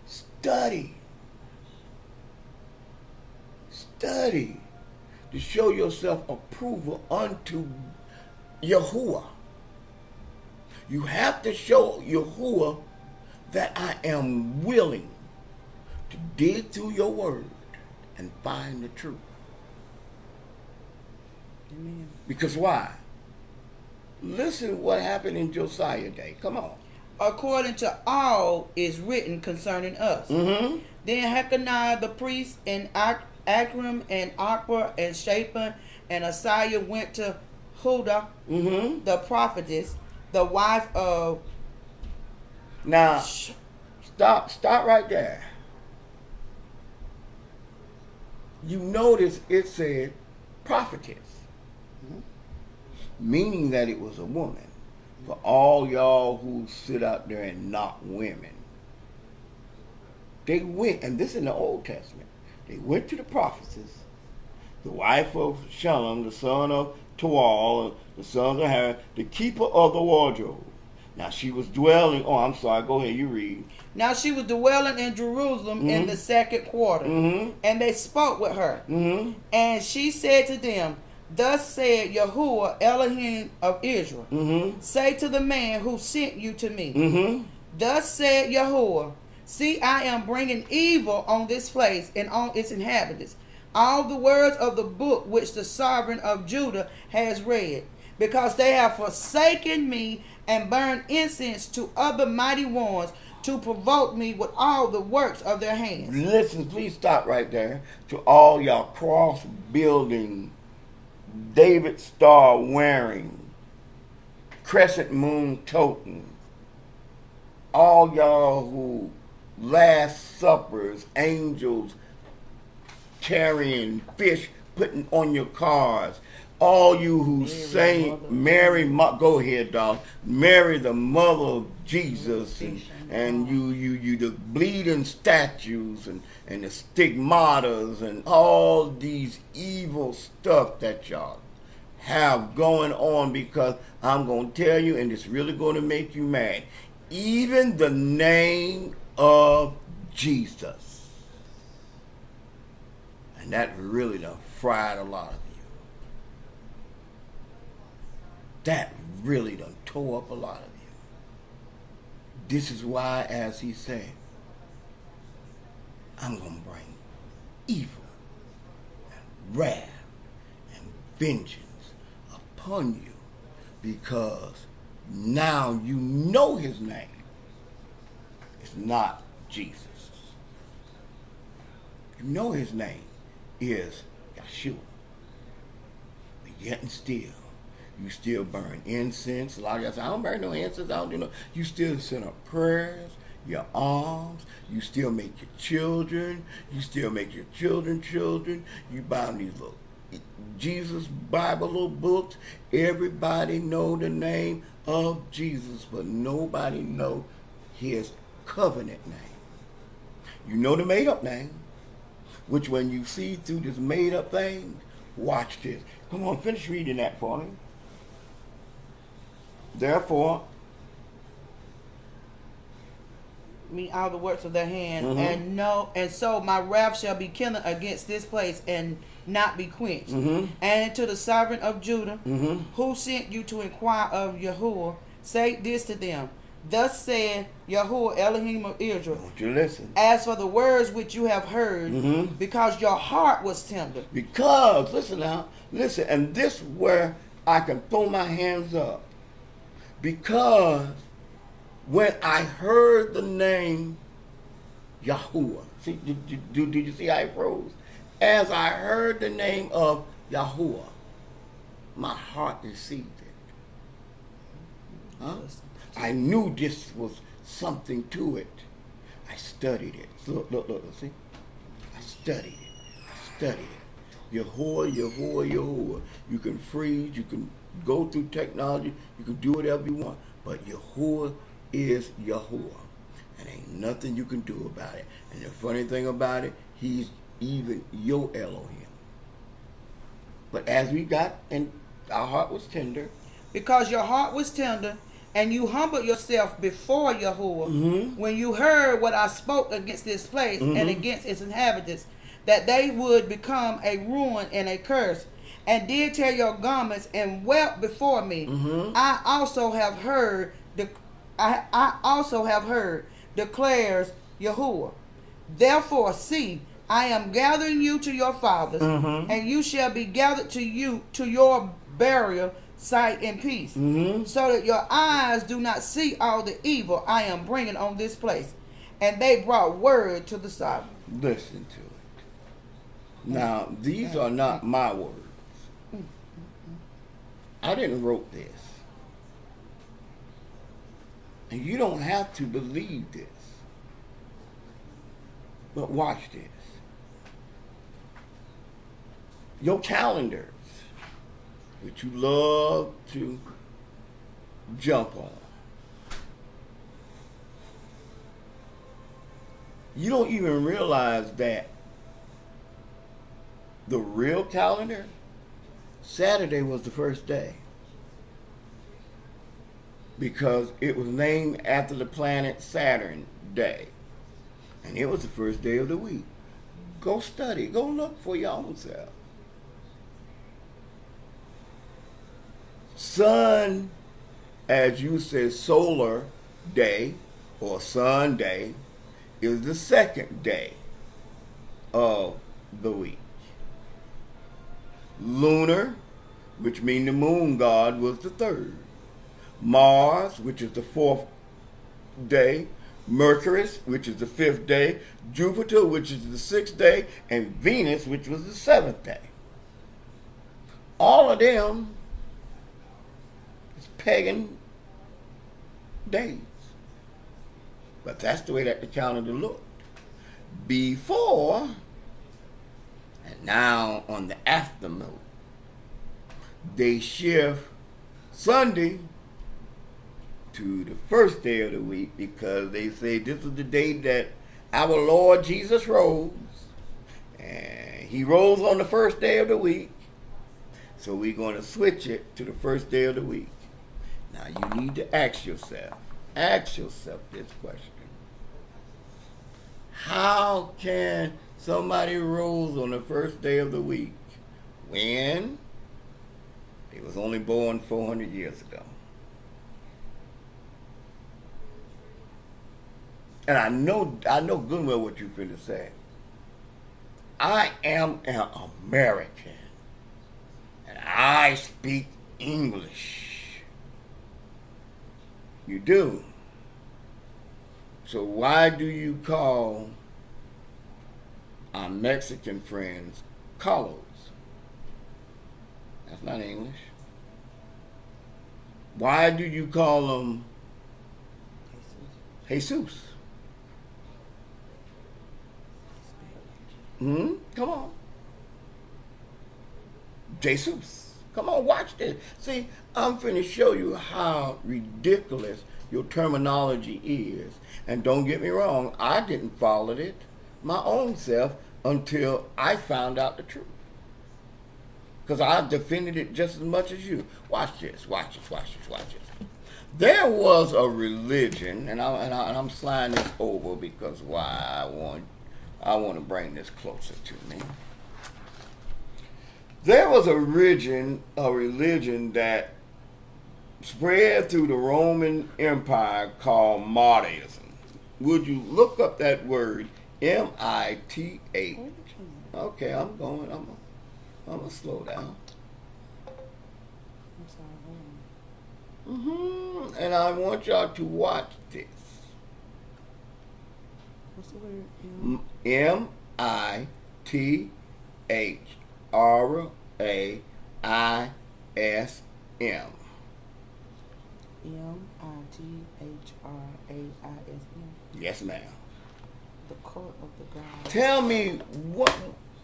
study. Study to show yourself approval unto Yahuwah. You have to show Yahuwah that I am willing to dig through your word and find the truth.
Amen.
Because why? Listen what happened in Josiah day. Come on.
According to all is written concerning us.
Mm-hmm.
Then Heconiah the priest and Ak- Akram and Akbar and Shaphan and Asaiah went to Huda,
Mm-hmm.
the prophetess, the wife of
Now
Sh-
stop stop right there. You notice it said prophetess. Meaning that it was a woman. For all y'all who sit out there and knock women. They went, and this in the Old Testament. They went to the prophetess, the wife of Shalom, the son of Toal, the sons of Haran, the keeper of the wardrobe. Now she was dwelling. Oh, I'm sorry. Go ahead. You read.
Now she was dwelling in Jerusalem in
Mhm.
the second quarter.
Mm-hmm.
And they spoke with her.
Mm-hmm.
And she said to them, Thus said Yahuwah Elohim of Israel,
Mm-hmm.
Say to the man who sent you to me,
Mm-hmm.
Thus said Yahuwah, See, I am bringing evil on this place and on its inhabitants. All the words of the book which the sovereign of Judah has read, because they have forsaken me and burned incense to other mighty ones to provoke me with all the works of their hands.
Listen, please stop right there. To all y'all cross building, David Star wearing, crescent moon toting, all y'all who last suppers, angels carrying fish, putting on your cars. All you who
Mary,
say Mary, mo- go ahead, dog. Mary, the mother of Jesus, and,
and
and you, you, you, the bleeding statues and and the stigmatas and all these evil stuff that y'all have going on. Because I'm gonna tell you, and it's really gonna make you mad. Even the name of Jesus, and that really done fried a lot of you. That really done tore up a lot of you. This is why, as he said, I'm going to bring evil and wrath and vengeance upon you because now you know his name. It's not Jesus. You know his name is Yeshua. But yet and still, you still burn incense. A lot of y'all say, I don't burn no incense. I don't do no. You still send up prayers, your arms. You still make your children. You still make your children children. You buy these little Jesus Bible little books. Everybody know the name of Jesus, but nobody know his covenant name. You know the made up name, which when you see through this made up thing, watch this. Come on, finish reading that for me. Therefore,
me all the works of their hand,
Mhm.
and no, and so my wrath shall be kindled against this place and not be quenched.
Mhm.
And to the sovereign of Judah,
Mhm.
who sent you to inquire of Yahuwah, say this to them: Thus said Yahuwah Elohim of Israel.
don't you listen?
As for the words which you have heard,
Mhm.
because your heart was tender,
Because, listen now, listen, and this where I can throw my hands up. Because when I heard the name Yahuwah, see, did, did, did, you see how it froze? As I heard the name of Yahuwah, my heart received it. Huh? I knew this was something to it. I studied it. Look, look, look, see? I studied it. I studied it. Yahuwah, Yahuwah, Yahuwah. You can freeze, you can go through technology, you can do whatever you want, but Yahuwah is Yahuwah. And ain't nothing you can do about it. And the funny thing about it, he's even your Elohim. But as we got, and our heart was tender,
because your heart was tender, and you humbled yourself before Yahuwah,
Mhm.
when you heard what I spoke against this place and
Mhm.
against its inhabitants, that they would become a ruin and a curse, and did tear your garments and wept before me.
Mhm.
I also have heard I, I also have heard declares Yahuwah. Therefore, see, I am gathering you to your fathers,
Mhm.
and you shall be gathered to you to your burial site in peace,
Mhm.
so that your eyes do not see all the evil I am bringing on this place. And they brought word to the sovereign.
listen to it. Now, these are not my words. I didn't wrote this. And you don't have to believe this. But watch this. Your calendars, which you love to jump on. You don't even realize that the real calendar, Saturday was the first day. Because it was named after the planet Saturn Day. And it was the first day of the week. Go study, go look for your own self. Sun, as you said, solar day or Sunday is the second day of the week. Lunar, which means the moon god, was the third. Mars, which is the fourth day. Mercury, which is the fifth day. Jupiter, which is the sixth day. And Venus, which was the seventh day. All of them is pagan days. But that's the way that the calendar looked. Before, and now on the afternoon, they shift Sunday to the first day of the week because they say this is the day that our Lord Jesus rose. And he rose on the first day of the week. So we're going to switch it to the first day of the week. Now you need to ask yourself, ask yourself this question. How can somebody rose on the first day of the week when he was only born 400 years ago? And I know, I know good well what you're going to say. I am an American, and I speak English. You do. So why do you call our Mexican friends Carlos? That's not English. Why do you call them Jesus? Hmm? Come on. Jesus. Come on, watch this. See, I'm finna show you how ridiculous your terminology is. And don't get me wrong, I didn't follow it my own self until I found out the truth. Because I defended it just as much as you. Watch this, watch this, watch this, watch this. There was a religion, and, I, and, I, and I'm sliding this over because why I want I want to bring this closer to me. There was a religion, a religion that spread through the Roman Empire called Martyrism. Would you look up that word, M I T H? Okay, I'm going. I'm. I'm gonna slow down. Mm-hmm. And I want y'all to watch this.
What's the word?
M I T H R A I S M.
M I T H R A I S M.
Yes, ma'am.
The court of the God.
Tell me what.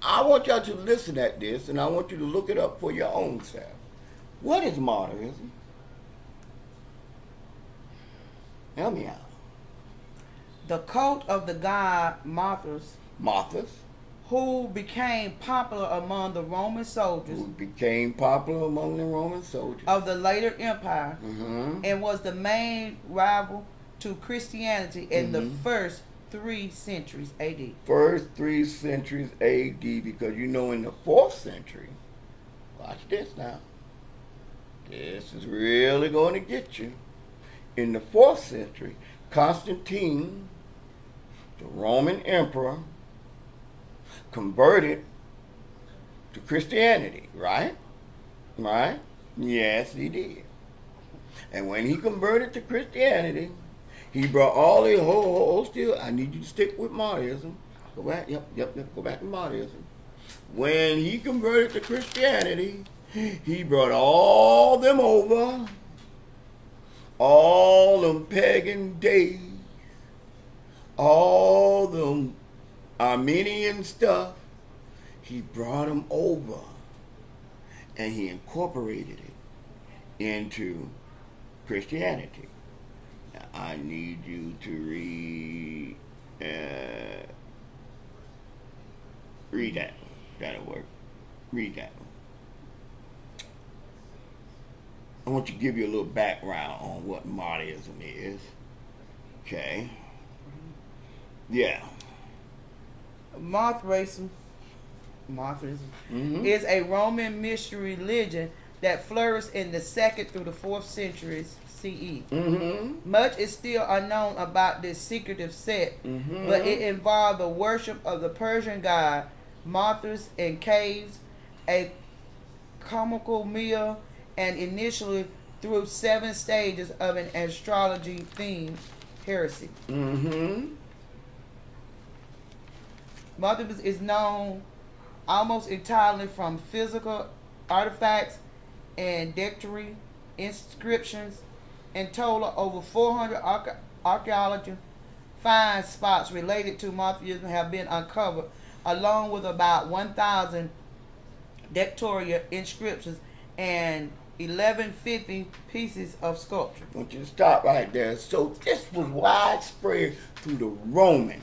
I want y'all to listen at this, and I want you to look it up for your own self. What is martyrism? Help me out.
The cult of the god Marthas,
Marthas,
who became popular among the Roman soldiers
who became popular among the Roman soldiers.
of the later empire
hmm
and was the main rival to Christianity in the
Mhm.
first three centuries AD.
First three centuries AD, because you know in the fourth century, watch this now. This is really going to get you. In the fourth century, Constantine, the Roman emperor, converted to Christianity, right? Right? Yes, he did. And when he converted to Christianity, he brought all the whole, whole, still. I need you to stick with Martyrism. Go back, yep, yep, yep. Go back to Martyrism. When he converted to Christianity, he brought all them over, all them pagan days, all the Armenian stuff. He brought them over, and he incorporated it into Christianity. Now, I need you to read uh, read that. That'll work. Read that. I want to give you a little background on what Martyrism is. Okay. Yeah.
Marthraism, Marthraism
Mhm.
is a Roman mystery religion that flourished in the second through the fourth centuries CE.
Mm-hmm.
Much is still unknown about this secretive sect,
Mhm.
but it involved the worship of the Persian god Marthas in caves, a comical meal, and initially through seven stages of an astrology themed heresy.
Mm-hmm.
Marthas is known almost entirely from physical artifacts and dictionary inscriptions. In total, over 400 arche- archaeology find spots related to Marthaism have been uncovered, along with about 1,000 Dectoria inscriptions and 1150 pieces of sculpture.
Want you to stop right there. So this was widespread through the Romans.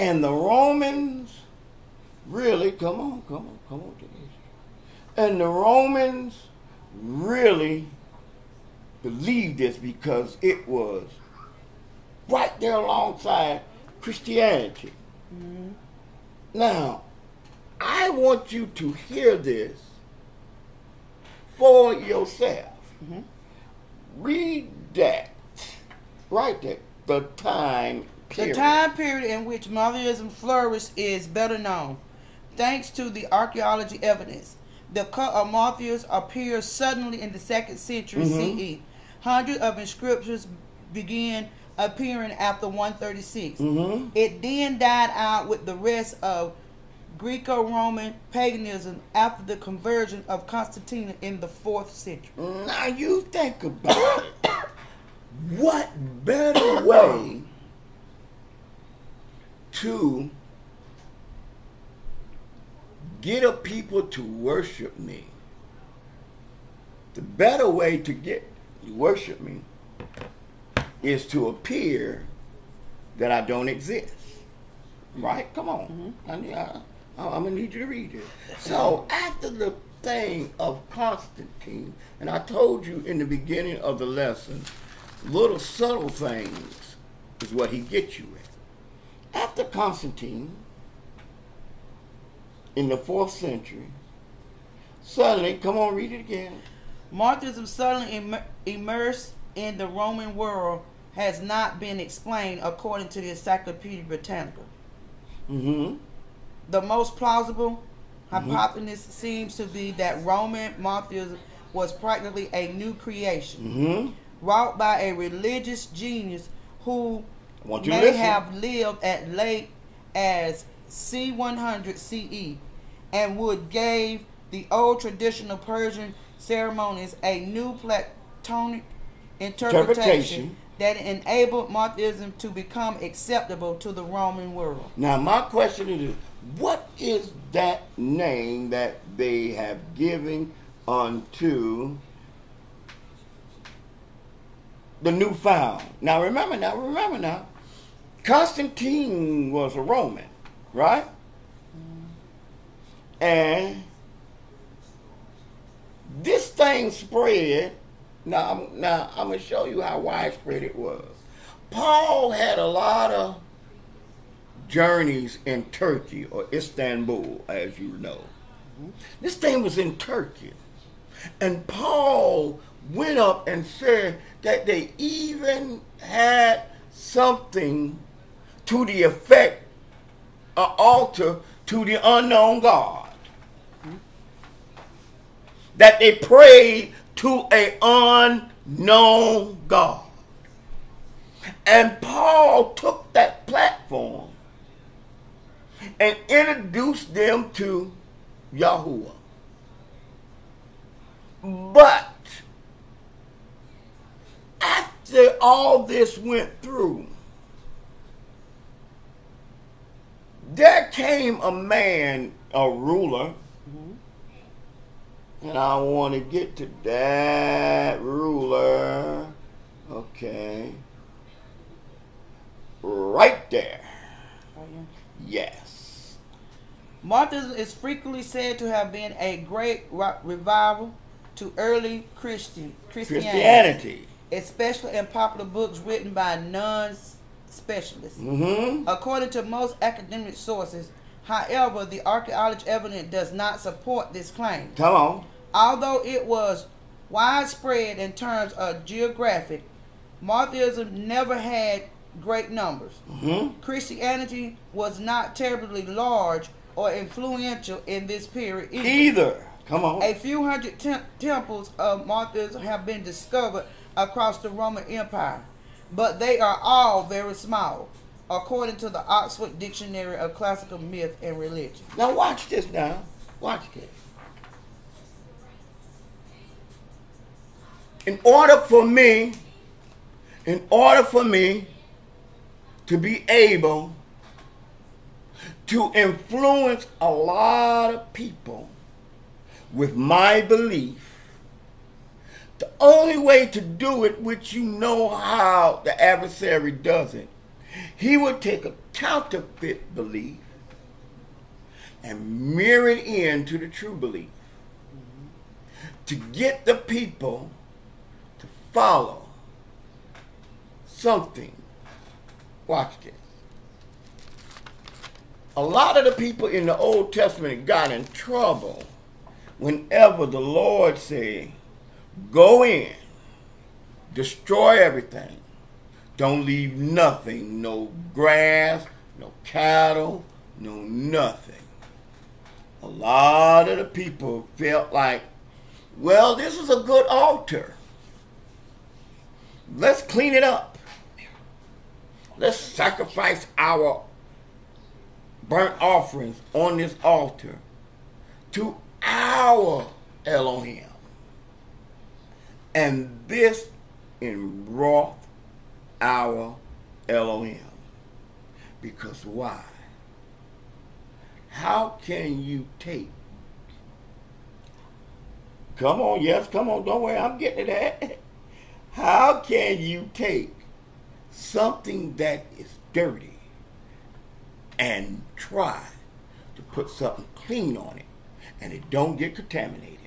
And the Romans really, come on, come on, come on to this. And the Romans really believed this because it was right there alongside Christianity. Now, I want you to hear this for yourself.
Mhm.
Read that. Right there. The time
The time period in which Marthaism flourished is better known, thanks to the archaeology evidence. The cult of Marthaeus appears suddenly in the second century
Mhm.
CE. Hundreds of inscriptions begin appearing after 136.
Mm-hmm.
It then died out with the rest of Greco-Roman paganism after the conversion of Constantine in the fourth century.
Now you think about it. What better way to get a people to worship me? The better way to get you worship me is to appear that I don't exist. Mm-hmm. Right? Come on. Mm-hmm. I, need- I, I'm gonna need you to read it. So after the thing of Constantine, and I told you in the beginning of the lesson, little subtle things is what he gets you at. After Constantine, in the fourth century, suddenly, come on, read it again.
Martyrism suddenly immer- immersed in the Roman world has not been explained according to the Encyclopedia Britannica.
Mm-hmm.
The most plausible hypothesis seems to be that Roman monotheism was practically a new creation,
Mm-hmm.
wrought by a religious genius who
I want you
may
listen.
have lived at late as C100 CE and would gave the old traditional Persian ceremonies a new Platonic interpretation,
Interpretation.
that enabled monotheism to become acceptable to the Roman world.
Now, my question is, what is that name that they have given unto the newfound? Now, remember now, remember now, Constantine was a Roman, right? And this thing spread. Now, I'm, now I'm gonna show you how widespread it was. Paul had a lot of journeys in Turkey or Istanbul, as you know. This thing was in Turkey. And Paul went up and said that they even had something to the effect, an altar to the unknown God. That they prayed to a unknown God. And Paul took that platform and introduced them to Yahuwah. But after all this went through, there came a man, a ruler, mm-hmm. and I want to get to that ruler. Okay. Right there. Yes.
Martyrism is frequently said to have been a great revival to early Christian Christianity,
Christianity.
especially in popular books written by non-specialists.
Mm-hmm.
According to most academic sources, however, the archaeological evidence does not support this claim.
Come on.
Although it was widespread in terms of geographic, Martyrism never had great numbers.
Mm-hmm.
Christianity was not terribly large or influential in this period either.
Either. Come on.
A few hundred tem- temples of Martyrs have been discovered across the Roman Empire, but they are all very small, according to the Oxford Dictionary of Classical Myth and Religion.
Now watch this now. Watch this. In order for me, in order for me to be able to influence a lot of people with my belief, the only way to do it, which you know how the adversary does it, he would take a counterfeit belief and mirror it into the true belief to get the people to follow something. Watch this. A lot of the people in the Old Testament got in trouble whenever the Lord said, Go in, destroy everything. Don't leave nothing, no grass, no cattle, no nothing. A lot of the people felt like, well, this is a good altar. Let's clean it up. Let's sacrifice our burnt offerings on this altar to our Elohim. And this in wrath our Elohim. Because why? How can you take? Come on, yes, come on, don't worry, I'm getting to that. How can you take something that is dirty and try to put something clean on it and it don't get contaminated?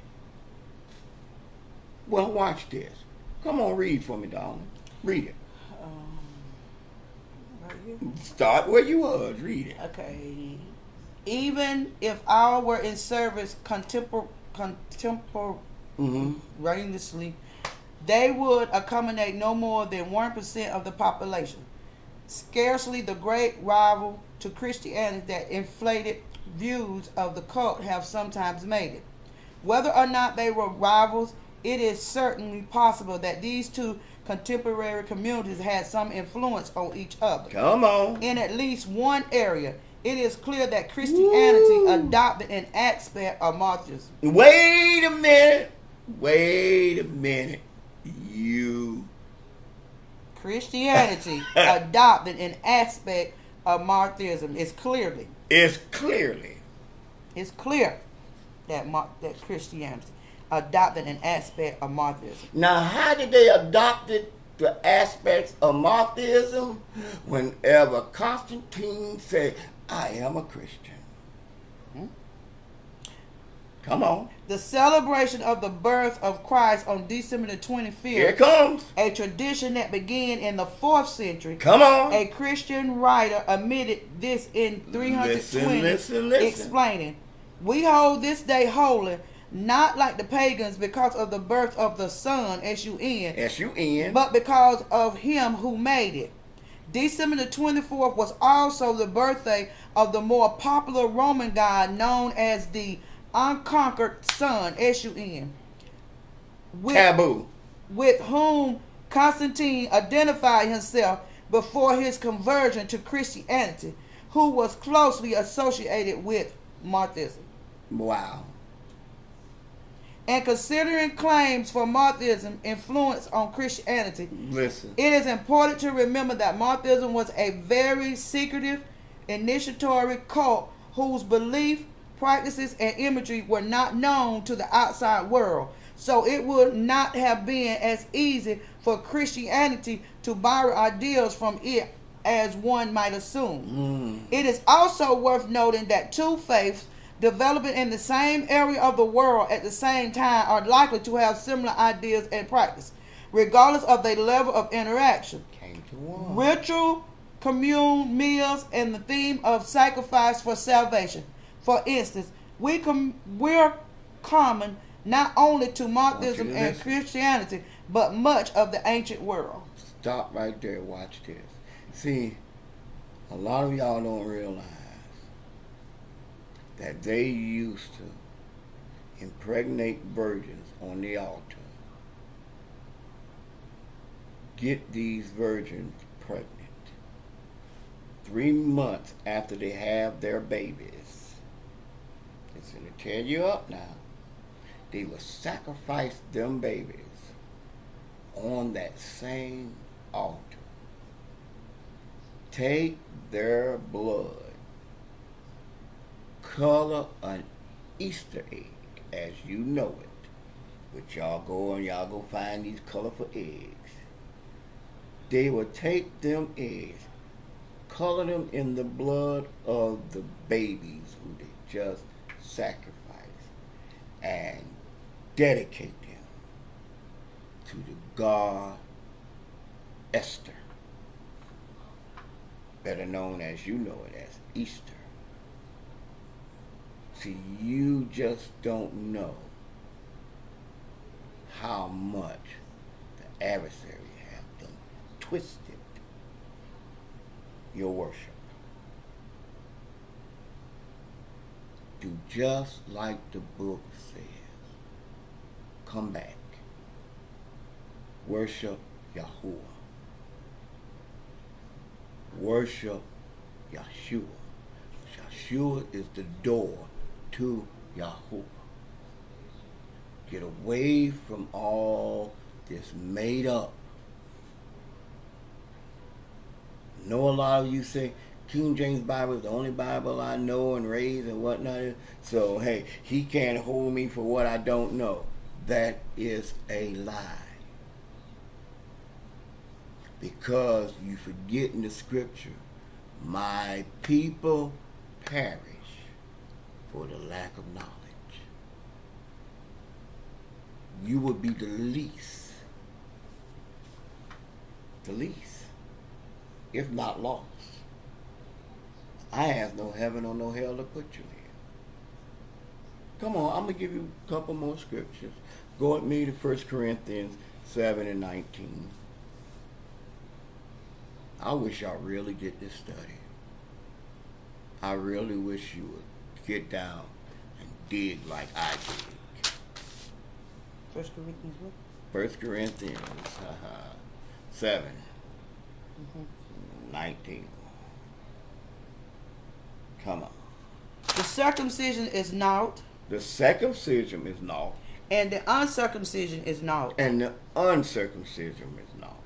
Well, watch this. Come on, read for me, darling. Read it.
Um, right.
Start where you was. Read it.
Okay. Even if all were in service contempor- contemporaneously, they would accommodate no more than 1% of the population. Scarcely the great rival to Christianity that inflated views of the cult have sometimes made it. Whether or not they were rivals, it is certainly possible that these two contemporary communities had some influence on each other.
Come on.
In at least one area, it is clear that Christianity
Woo.
adopted an aspect of Marxism.
Wait a minute. Wait a minute. You.
Christianity adopted an aspect of Marxism. It's clearly,
It's clearly.
it's clear that Mar- that Christianity adopted an aspect of Marxism.
Now, how did they adopt it, the aspects of monotheism? Whenever Constantine said, I am a Christian.
Hmm?
Come on.
The celebration of the birth of Christ on December the 25th,
Here it comes.
a tradition that began in the 4th century,
Come on.
A Christian writer admitted this in 320,
Listen, listen, listen.
explaining, "We hold this day holy, not like the pagans because of the birth of the sun, S-U-N,
S-U-N.
but because of Him who made it." December the 24th was also the birthday of the more popular Roman god known as the Unconquered sun, S-U-N. With-
Taboo.
with whom Constantine identified himself before his conversion to Christianity, who was closely associated with Marxism.
Wow.
And considering claims for Marxism influence on Christianity,
Listen.
it is important to remember that Marxism was a very secretive, initiatory cult whose belief, practices, and imagery were not known to the outside world. So it would not have been as easy for Christianity to borrow ideas from it as one might assume. Mm. It is also worth noting that two faiths developing in the same area of the world at the same time are likely to have similar ideas and practice, regardless of their level of interaction.
Came to.
Ritual, commune meals, and the theme of sacrifice for salvation. For instance, we com- we're common not only to Marxism and. Christianity, but much of the ancient world.
Stop right there. Watch this. See, a lot of y'all don't realize that they used to impregnate virgins on the altar. Get these virgins pregnant. Three months after they have their babies. It's going to tear you up now. They will sacrifice them babies on that same altar. Take their blood, color an Easter egg as you know it. But y'all go and y'all go find these colorful eggs. They will take them eggs, color them in the blood of the babies who they just sacrificed, and dedicate them to the god Esther, better known as you know it as Easter. See, you just don't know how much the adversary have done twisted your worship. Do just like the book says. Come back. Worship Yahuwah. worship Yeshua. Yeshua is the door to Yahweh. Get away from all this made up. Know a lot of you say King James Bible is the only Bible I know and raised and whatnot. So hey, he can't hold me for what I don't know. That is a lie. Because you forget in the scripture, my people perish for the lack of knowledge. You will be the least, the least, if not lost. I have no heaven or no hell to put you in. Come on, I'm gonna give you a couple more scriptures. Go with me to 1 Corinthians 7 and 19. I wish I really did this study. I really wish you would get down and dig like I did.
First Corinthians what?
First Corinthians uh, 7
Mm-hmm.
19. Come on.
The circumcision is naught,
The circumcision is naught,
and the uncircumcision is naught.
and the uncircumcision is naught.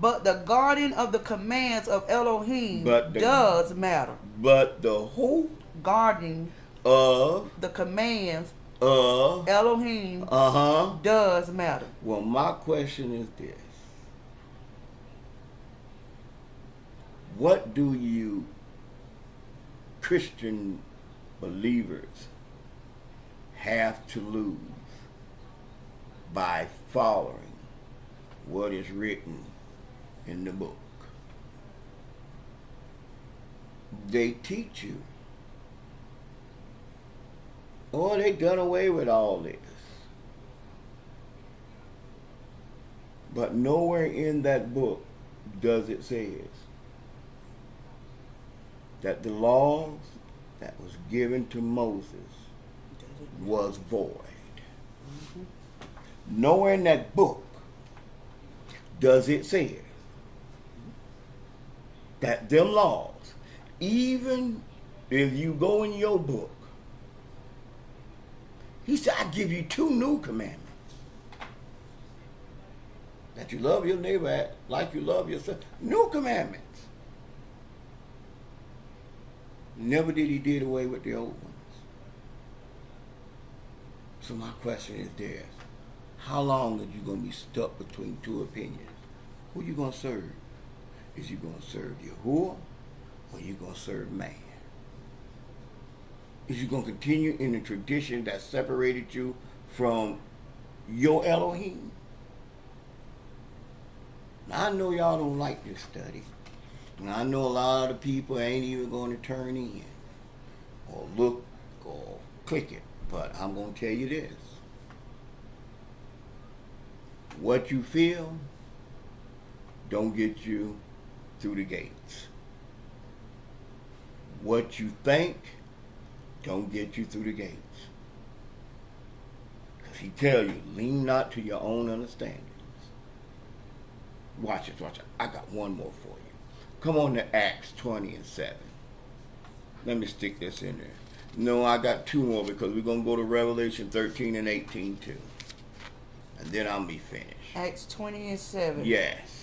But the guardian of the commands of Elohim
But the-
does matter.
But the whole
Guarding
of,
the commands
of,
Elohim
uh huh.
does matter.
Well, my question is this What do you Christian believers have to lose by following what is written in the book? They teach you. Oh, they done away with all this. But nowhere in that book does it say that the laws that was given to Moses was void. Mm-hmm. Nowhere in that book does it say that them laws, even if you go in your book, he said, I give you two new commandments that you love your neighbor like you love yourself. New commandments. Never did he did away with the old ones. So my question is this. How long are you going to be stuck between two opinions? Who are you going to serve? Is you going to serve Yahuwah or you going to serve man? Is you going to continue in the tradition that separated you from your Elohim? Now, I know y'all don't like this study. And I know a lot of people ain't even going to turn in or look or click it. But I'm going to tell you this. What you feel don't get you through the gates. What you think don't get you through the gates. Because he tell you, lean not to your own understandings. Watch this, watch it. I got one more for you. Come on to Acts 20 and 7. Let me stick this in there. No, I got two more because we're going to go to Revelation 13 and 18 too. And then I'll be finished.
Acts 20 and 7.
Yes.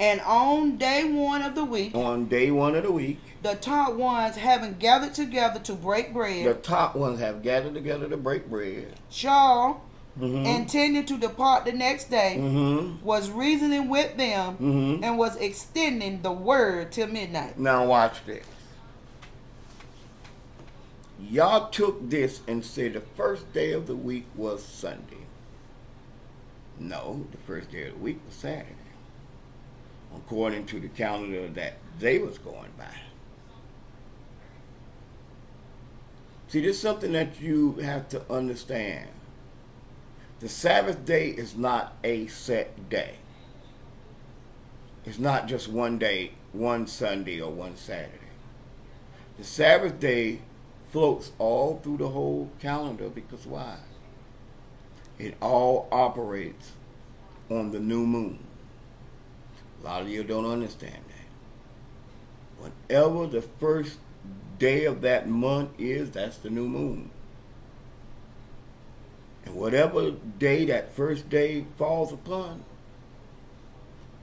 And on day one of the week,
On day one of the week,
the top ones having gathered together to break bread, the
top ones have gathered together to break bread.
Sha'ul,
Mm-hmm.
intending to depart the next day,
Mm-hmm.
was reasoning with them
Mhm.
and was extending the word till midnight.
Now watch this. Y'all took this and said the first day of the week was Sunday. No, the first day of the week was Saturday. According to the calendar that they was going by. See, this is something that you have to understand. The Sabbath day is not a set day. It's not just one day, one Sunday or one Saturday. The Sabbath day floats all through the whole calendar because why? It all operates on the new moon. A lot of you don't understand that. Whenever the first day of that month is, that's the new moon. And whatever day that first day falls upon,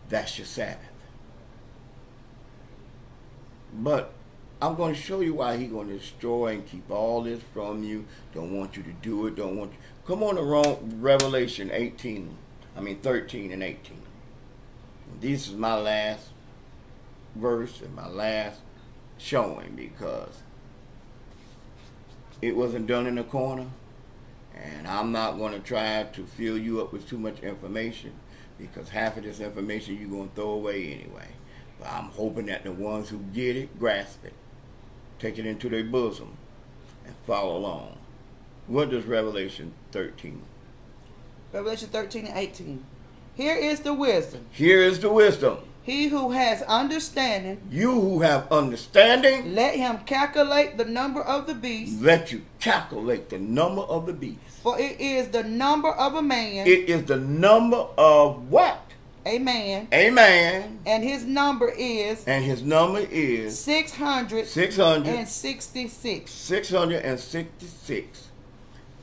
that's your Sabbath. But I'm going to show you why he's going to destroy and keep all this from you. Don't want you to do it. Don't want you. Come on to Revelation 18. I mean 13 and 18. This is my last verse and my last showing because it wasn't done in a corner. And I'm not going to try to fill you up with too much information because half of this information you're going to throw away anyway. But I'm hoping that the ones who get it grasp it, take it into their bosom, and follow along. What does Revelation 13?
Revelation 13 and 18. Here is the wisdom.
Here is the wisdom.
He who has understanding,
You who have understanding,
let him calculate the number of the beast,
let you calculate the number of the beast.
for it is the number of a man,
It is the number of what?
a man,
A man,
and his number is
and his number is
666.
600. 666.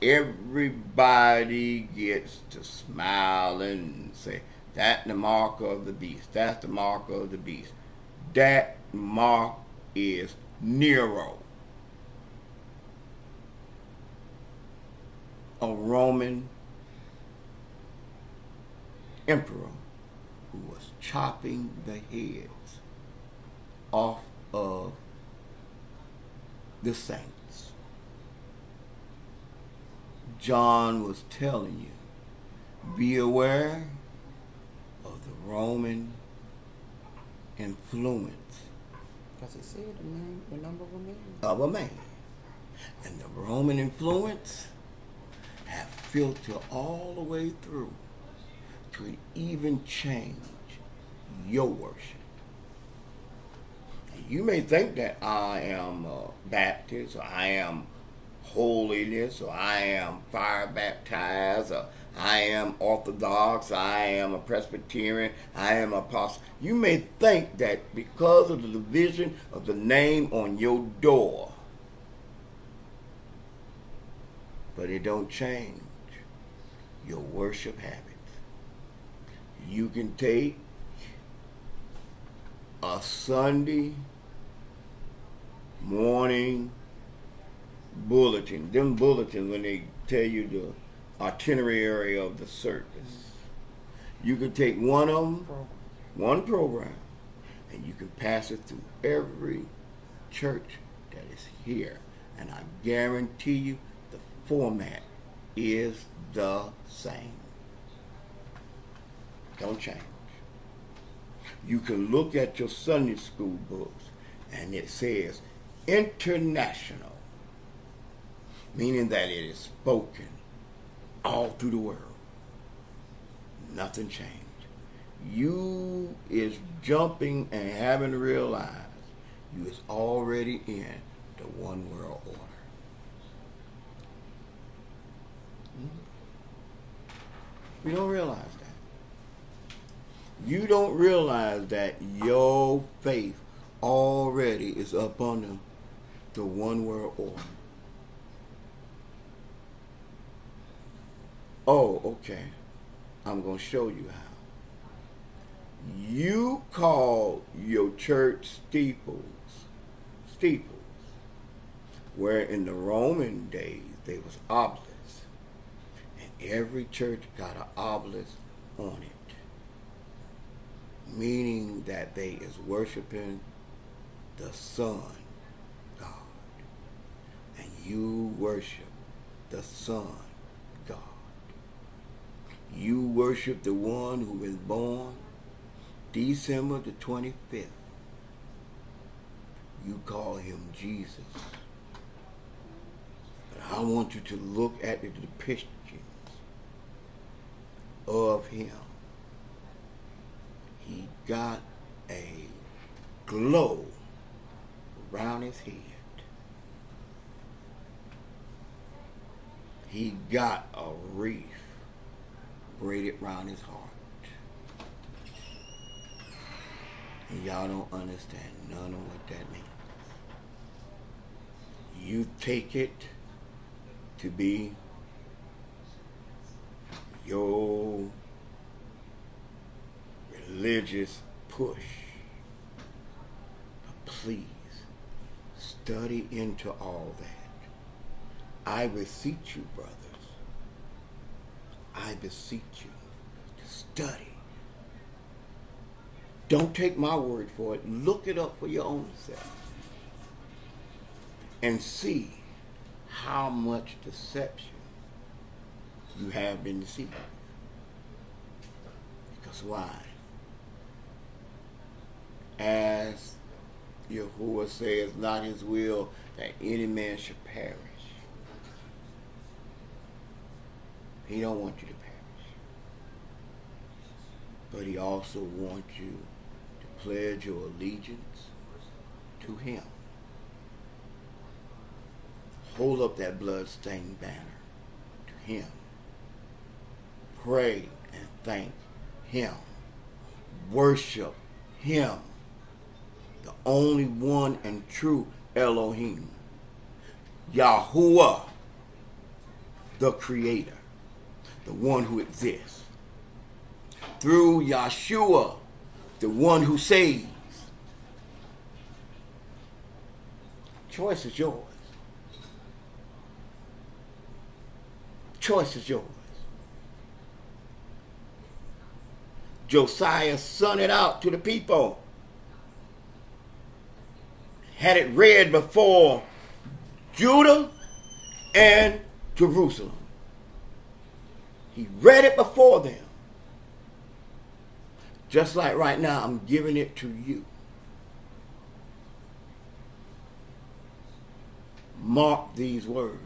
Everybody gets to smile and say, That's the mark of the beast. That's the mark of the beast. That mark is Nero, a Roman emperor who was chopping the heads off of the saints. John was telling you, be aware of the Roman influence
Because it said the name, the number of a man.
of a man. And the Roman influence have filtered all the way through to even change your worship. You may think that I am uh, Baptist or I am holiness or I am fire baptized or I am Orthodox, I am a Presbyterian, I am apostle. You may think that because of the division of the name on your door, but it don't change your worship habits. You can take a Sunday morning bulletin, them bulletins when they tell you the itinerary of the service. Mm-hmm. You can take one of them, one program, and you can pass it through every church that is here. And I guarantee you the format is the same. Don't change. You can look at your Sunday school books and it says international, meaning that it is spoken all through the world. Nothing changed. You is jumping and haven't realized you is already in the one world order. Hmm? You don't realize that. You don't realize that your faith already is up under the one world order. Oh, okay. I'm going to show you how. You call your church steeples steeples, where in the Roman days they was obelisks, and every church got an obelisk on it, meaning that they is worshiping the sun God, and you worship the God. You worship the one who was born December the 25th. You call him Jesus. But I want you to look at the depictions of him. He got a glow around his head. He got a wreath braided round his heart. And y'all don't understand none of what that means. You take it to be your religious push. But please, study into all that. I beseech you, brothers. I beseech you to study. Don't take my word for it. Look it up for your own self. And see how much deception you have been deceived. Because why? As Yahuwah says, not his will that any man should perish. He don't want you to perish. But he also wants you to pledge your allegiance to him. Hold up that blood-stained banner to him. Pray and thank him. Worship him. The only one and true Elohim. Yahuwah, the creator the one who exists. Through Yeshua, the one who saves. Choice is yours. Choice is yours. Josiah sent it out to the people. Had it read before Judah and Jerusalem. He read it before them. Just like right now, I'm giving it to you. Mark these words.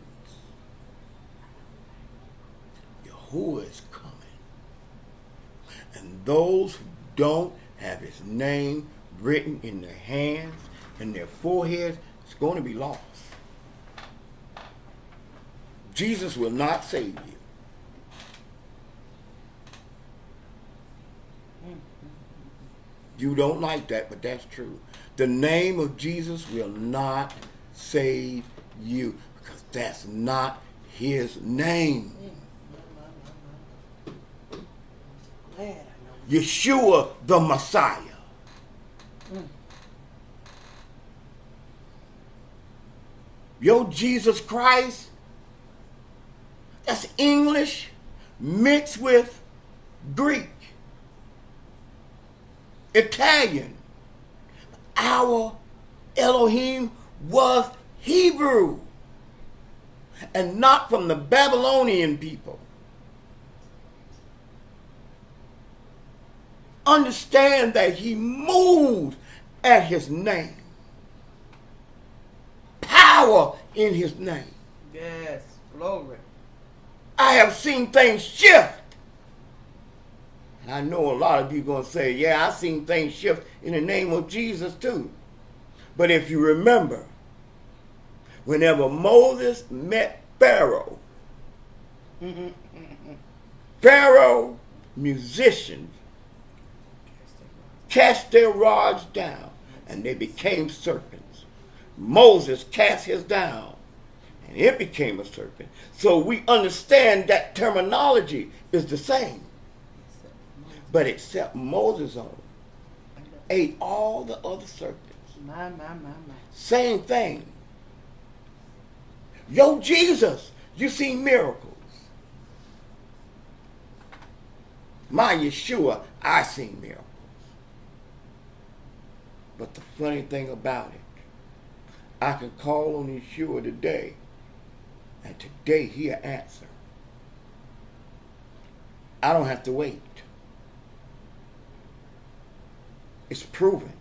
Yahuwah is coming. And those who don't have his name written in their hands and their foreheads, it's going to be lost. Jesus will not save you. You don't like that, but that's true. The name of Jesus will not save you because that's not his name. Yeshua the Messiah. Yo, Jesus Christ, that's English mixed with Greek. Italian. Our Elohim was Hebrew and not from the Babylonian people. Understand that he moved at his name. Power in his name.
Yes, glory.
I have seen things shift and I know a lot of you going to say, yeah, I've seen things shift in the name of Jesus too. But if you remember, whenever Moses met Pharaoh, Pharaoh musicians cast their rods down and they became serpents. Moses cast his down and it became a serpent. So we understand that terminology is the same. But except Moses on ate all the other serpents.
My, my, my, my.
Same thing. Yo, Jesus, you see miracles. My Yeshua, I seen miracles. But the funny thing about it, I can call on Yeshua today, and today he'll answer. I don't have to wait. It's proven.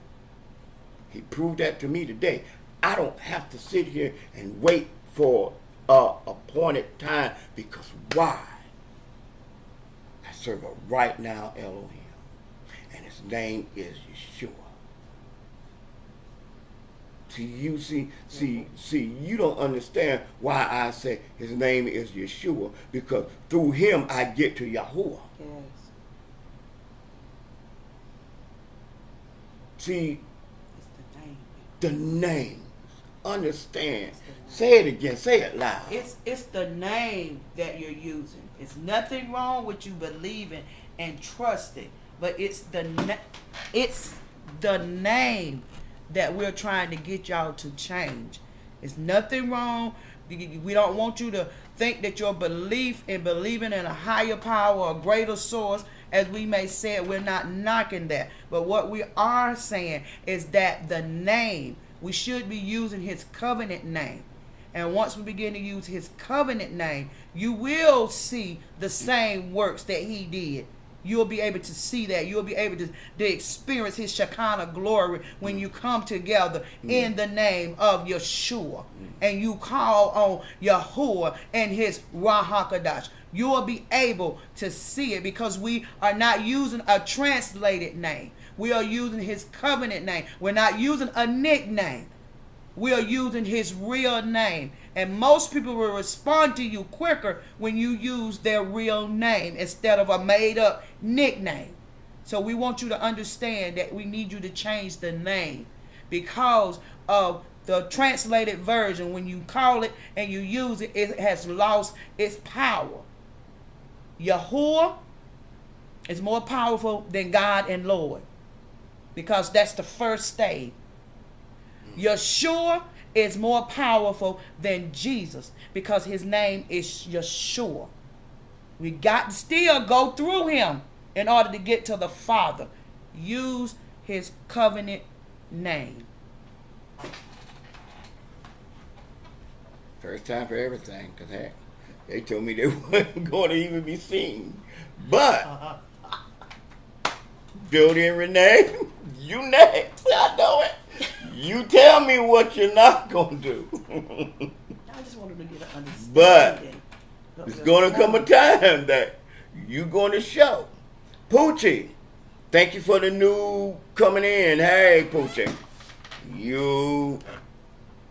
He proved that to me today. I don't have to sit here and wait for a appointed time because why? I serve a right now Elohim, and his name is Yeshua. See, you see, see, see, you don't understand why I say his name is Yeshua because through him I get to Yahuwah.
Yes.
See,
It's the name.
the names. Understand. Say it again. Say it loud.
It's it's the name that you're using. It's nothing wrong with you believing and trusting, but it's the na- it's the name that we're trying to get y'all to change. It's nothing wrong. We we don't want you to think that your belief in believing in a higher power, a greater source, as we may say it, we're not knocking that. But what we are saying is that the name, we should be using his covenant name. And once we begin to use his covenant name, you will see the same works that he did. You'll be able to see that. You'll be able to, to experience his Shekinah glory when you come together in the name of Yeshua. And you call on Yahuwah and his Ruach HaKodesh. You will be able to see it because we are not using a translated name. We are using his covenant name. We're not using a nickname we are using his real name. And most people will respond to you quicker when you use their real name instead of a made up nickname. So we want you to understand that we need you to change the name because of the translated version. When you call it and you use it, it has lost its power. Yahuwah is more powerful than God and Lord because that's the first stage. Yeshua is more powerful than Jesus because his name is Yeshua. We got to still go through him in order to get to the Father. Use his covenant name.
First time for everything, because heck, they told me they weren't going to even be seen. But, Jody and Renee, you next. I know it. You tell me what you're not going to do.
I just wanted to get an understanding.
But It's going to come a time that you're going to show. Poochie, thank you for the new coming in. Hey, Poochie. You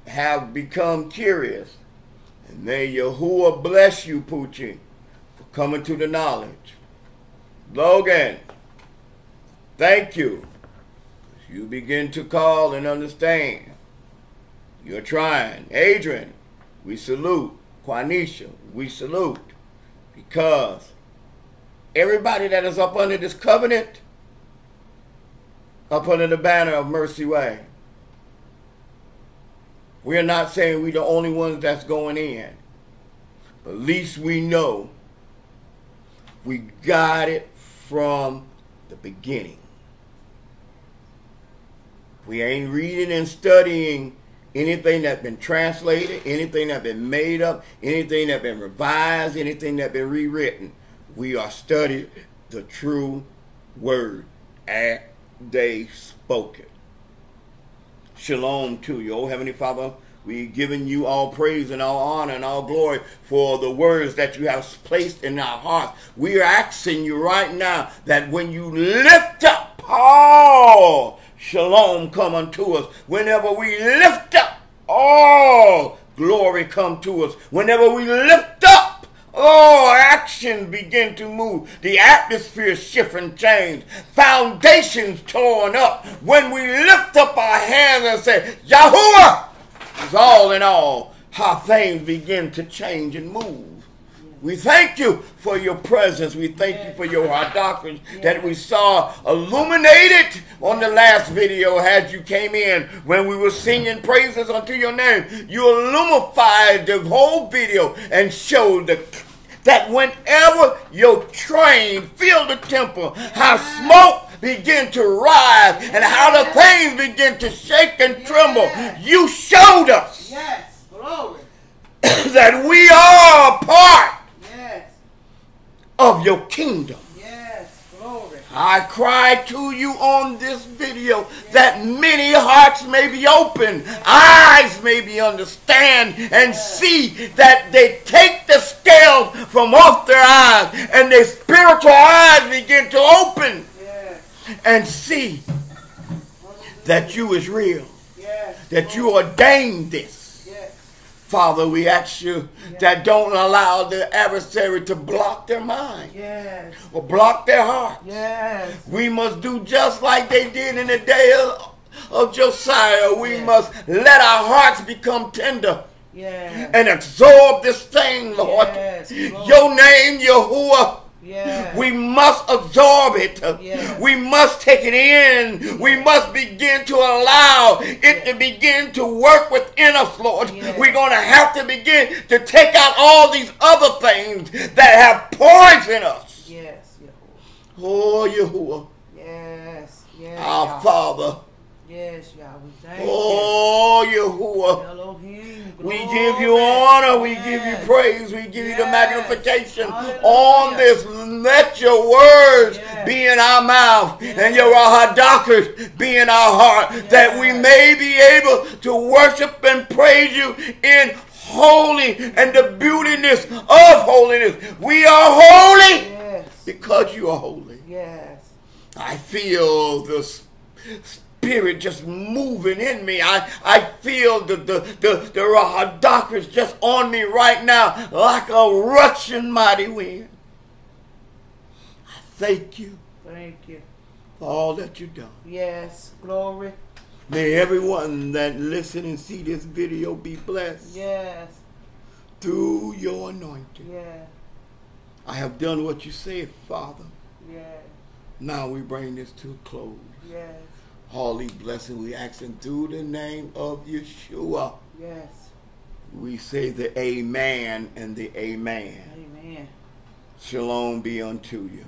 have become curious. May Yahuwah bless you, Poochie, for coming to the knowledge. Logan, thank you. You begin to call and understand. You're trying. Adrian, we salute. Quanisha, we salute. Because everybody that is up under this covenant, up under the banner of Mercy Way, we're not saying we're the only ones that's going in. But at least we know we got it from the beginning. We ain't reading and studying anything that's been translated, anything that's been made up, anything that's been revised, anything that's been rewritten. We are studying the true word as they spoke it. Shalom to you, oh Heavenly Father. We giving you all praise and all honor and all glory for the words that you have placed in our hearts. We are asking you right now that when you lift up all shalom come unto us, whenever we lift up all glory come to us, whenever we lift up Oh, action begin to move. The atmosphere shift and change. Foundations torn up. When we lift up our hands and say, Yahuwah is all in all, how things begin to change and move. We thank you for your presence. We thank you for your our doctrines that we saw illuminated on the last video as you came in when we were singing praises unto your name. You illuminated the whole video and showed the, that whenever your train filled the temple, how smoke began to rise and how the things begin to shake and tremble. You showed us
Yes, glory.
that we are a part
Yes,
of your kingdom. I cry to you on this video that many hearts may be open, eyes may be understand and see that they take the scales from off their eyes and their spiritual eyes begin to open and see that you is real, that you ordained this Father, we ask you
Yes.
that don't allow the adversary to block their mind
Yes.
or block their heart.
Yes.
We must do just like they did in the day of, of Josiah. We
Yes.
must let our hearts become tender
Yes.
and absorb this thing, Lord.
Yes, Lord.
Your name, Yahuwah.
Yes.
We must absorb it.
Yes.
We must take it in. We must begin to allow it to begin to work within us, Lord.
Yes.
We're going to have to begin to take out all these other things that have poison us.
Yes. Yahuwah.
Oh, Yahuwah,
Yes. Yes.
our. Father.
Yes, Yahweh. Thank
Oh,
you.
Yahuwah.
Elohim.
We give you honor, we give you praise, we give you the magnification on this. Let your words be in our mouth and your ahadakers be in our heart, that we may be able to worship and praise you in holy and the beautiness of holiness. We are holy
Yes.
because you are holy.
Yes.
I feel the spirit just moving in me. I, I feel the the the, the Ruach HaKodesh just on me right now like a rushing mighty wind. I thank you
Thank you.
for all that you've done.
Yes. Glory.
May everyone that listen and see this video be blessed
Yes.
through your anointing.
Yes.
I have done what you said, Father.
Yes.
Now we bring this to a close. Holy blessing we ask in through the name of Yeshua.
Yes.
We say the amen and the amen.
Amen.
Shalom be unto you.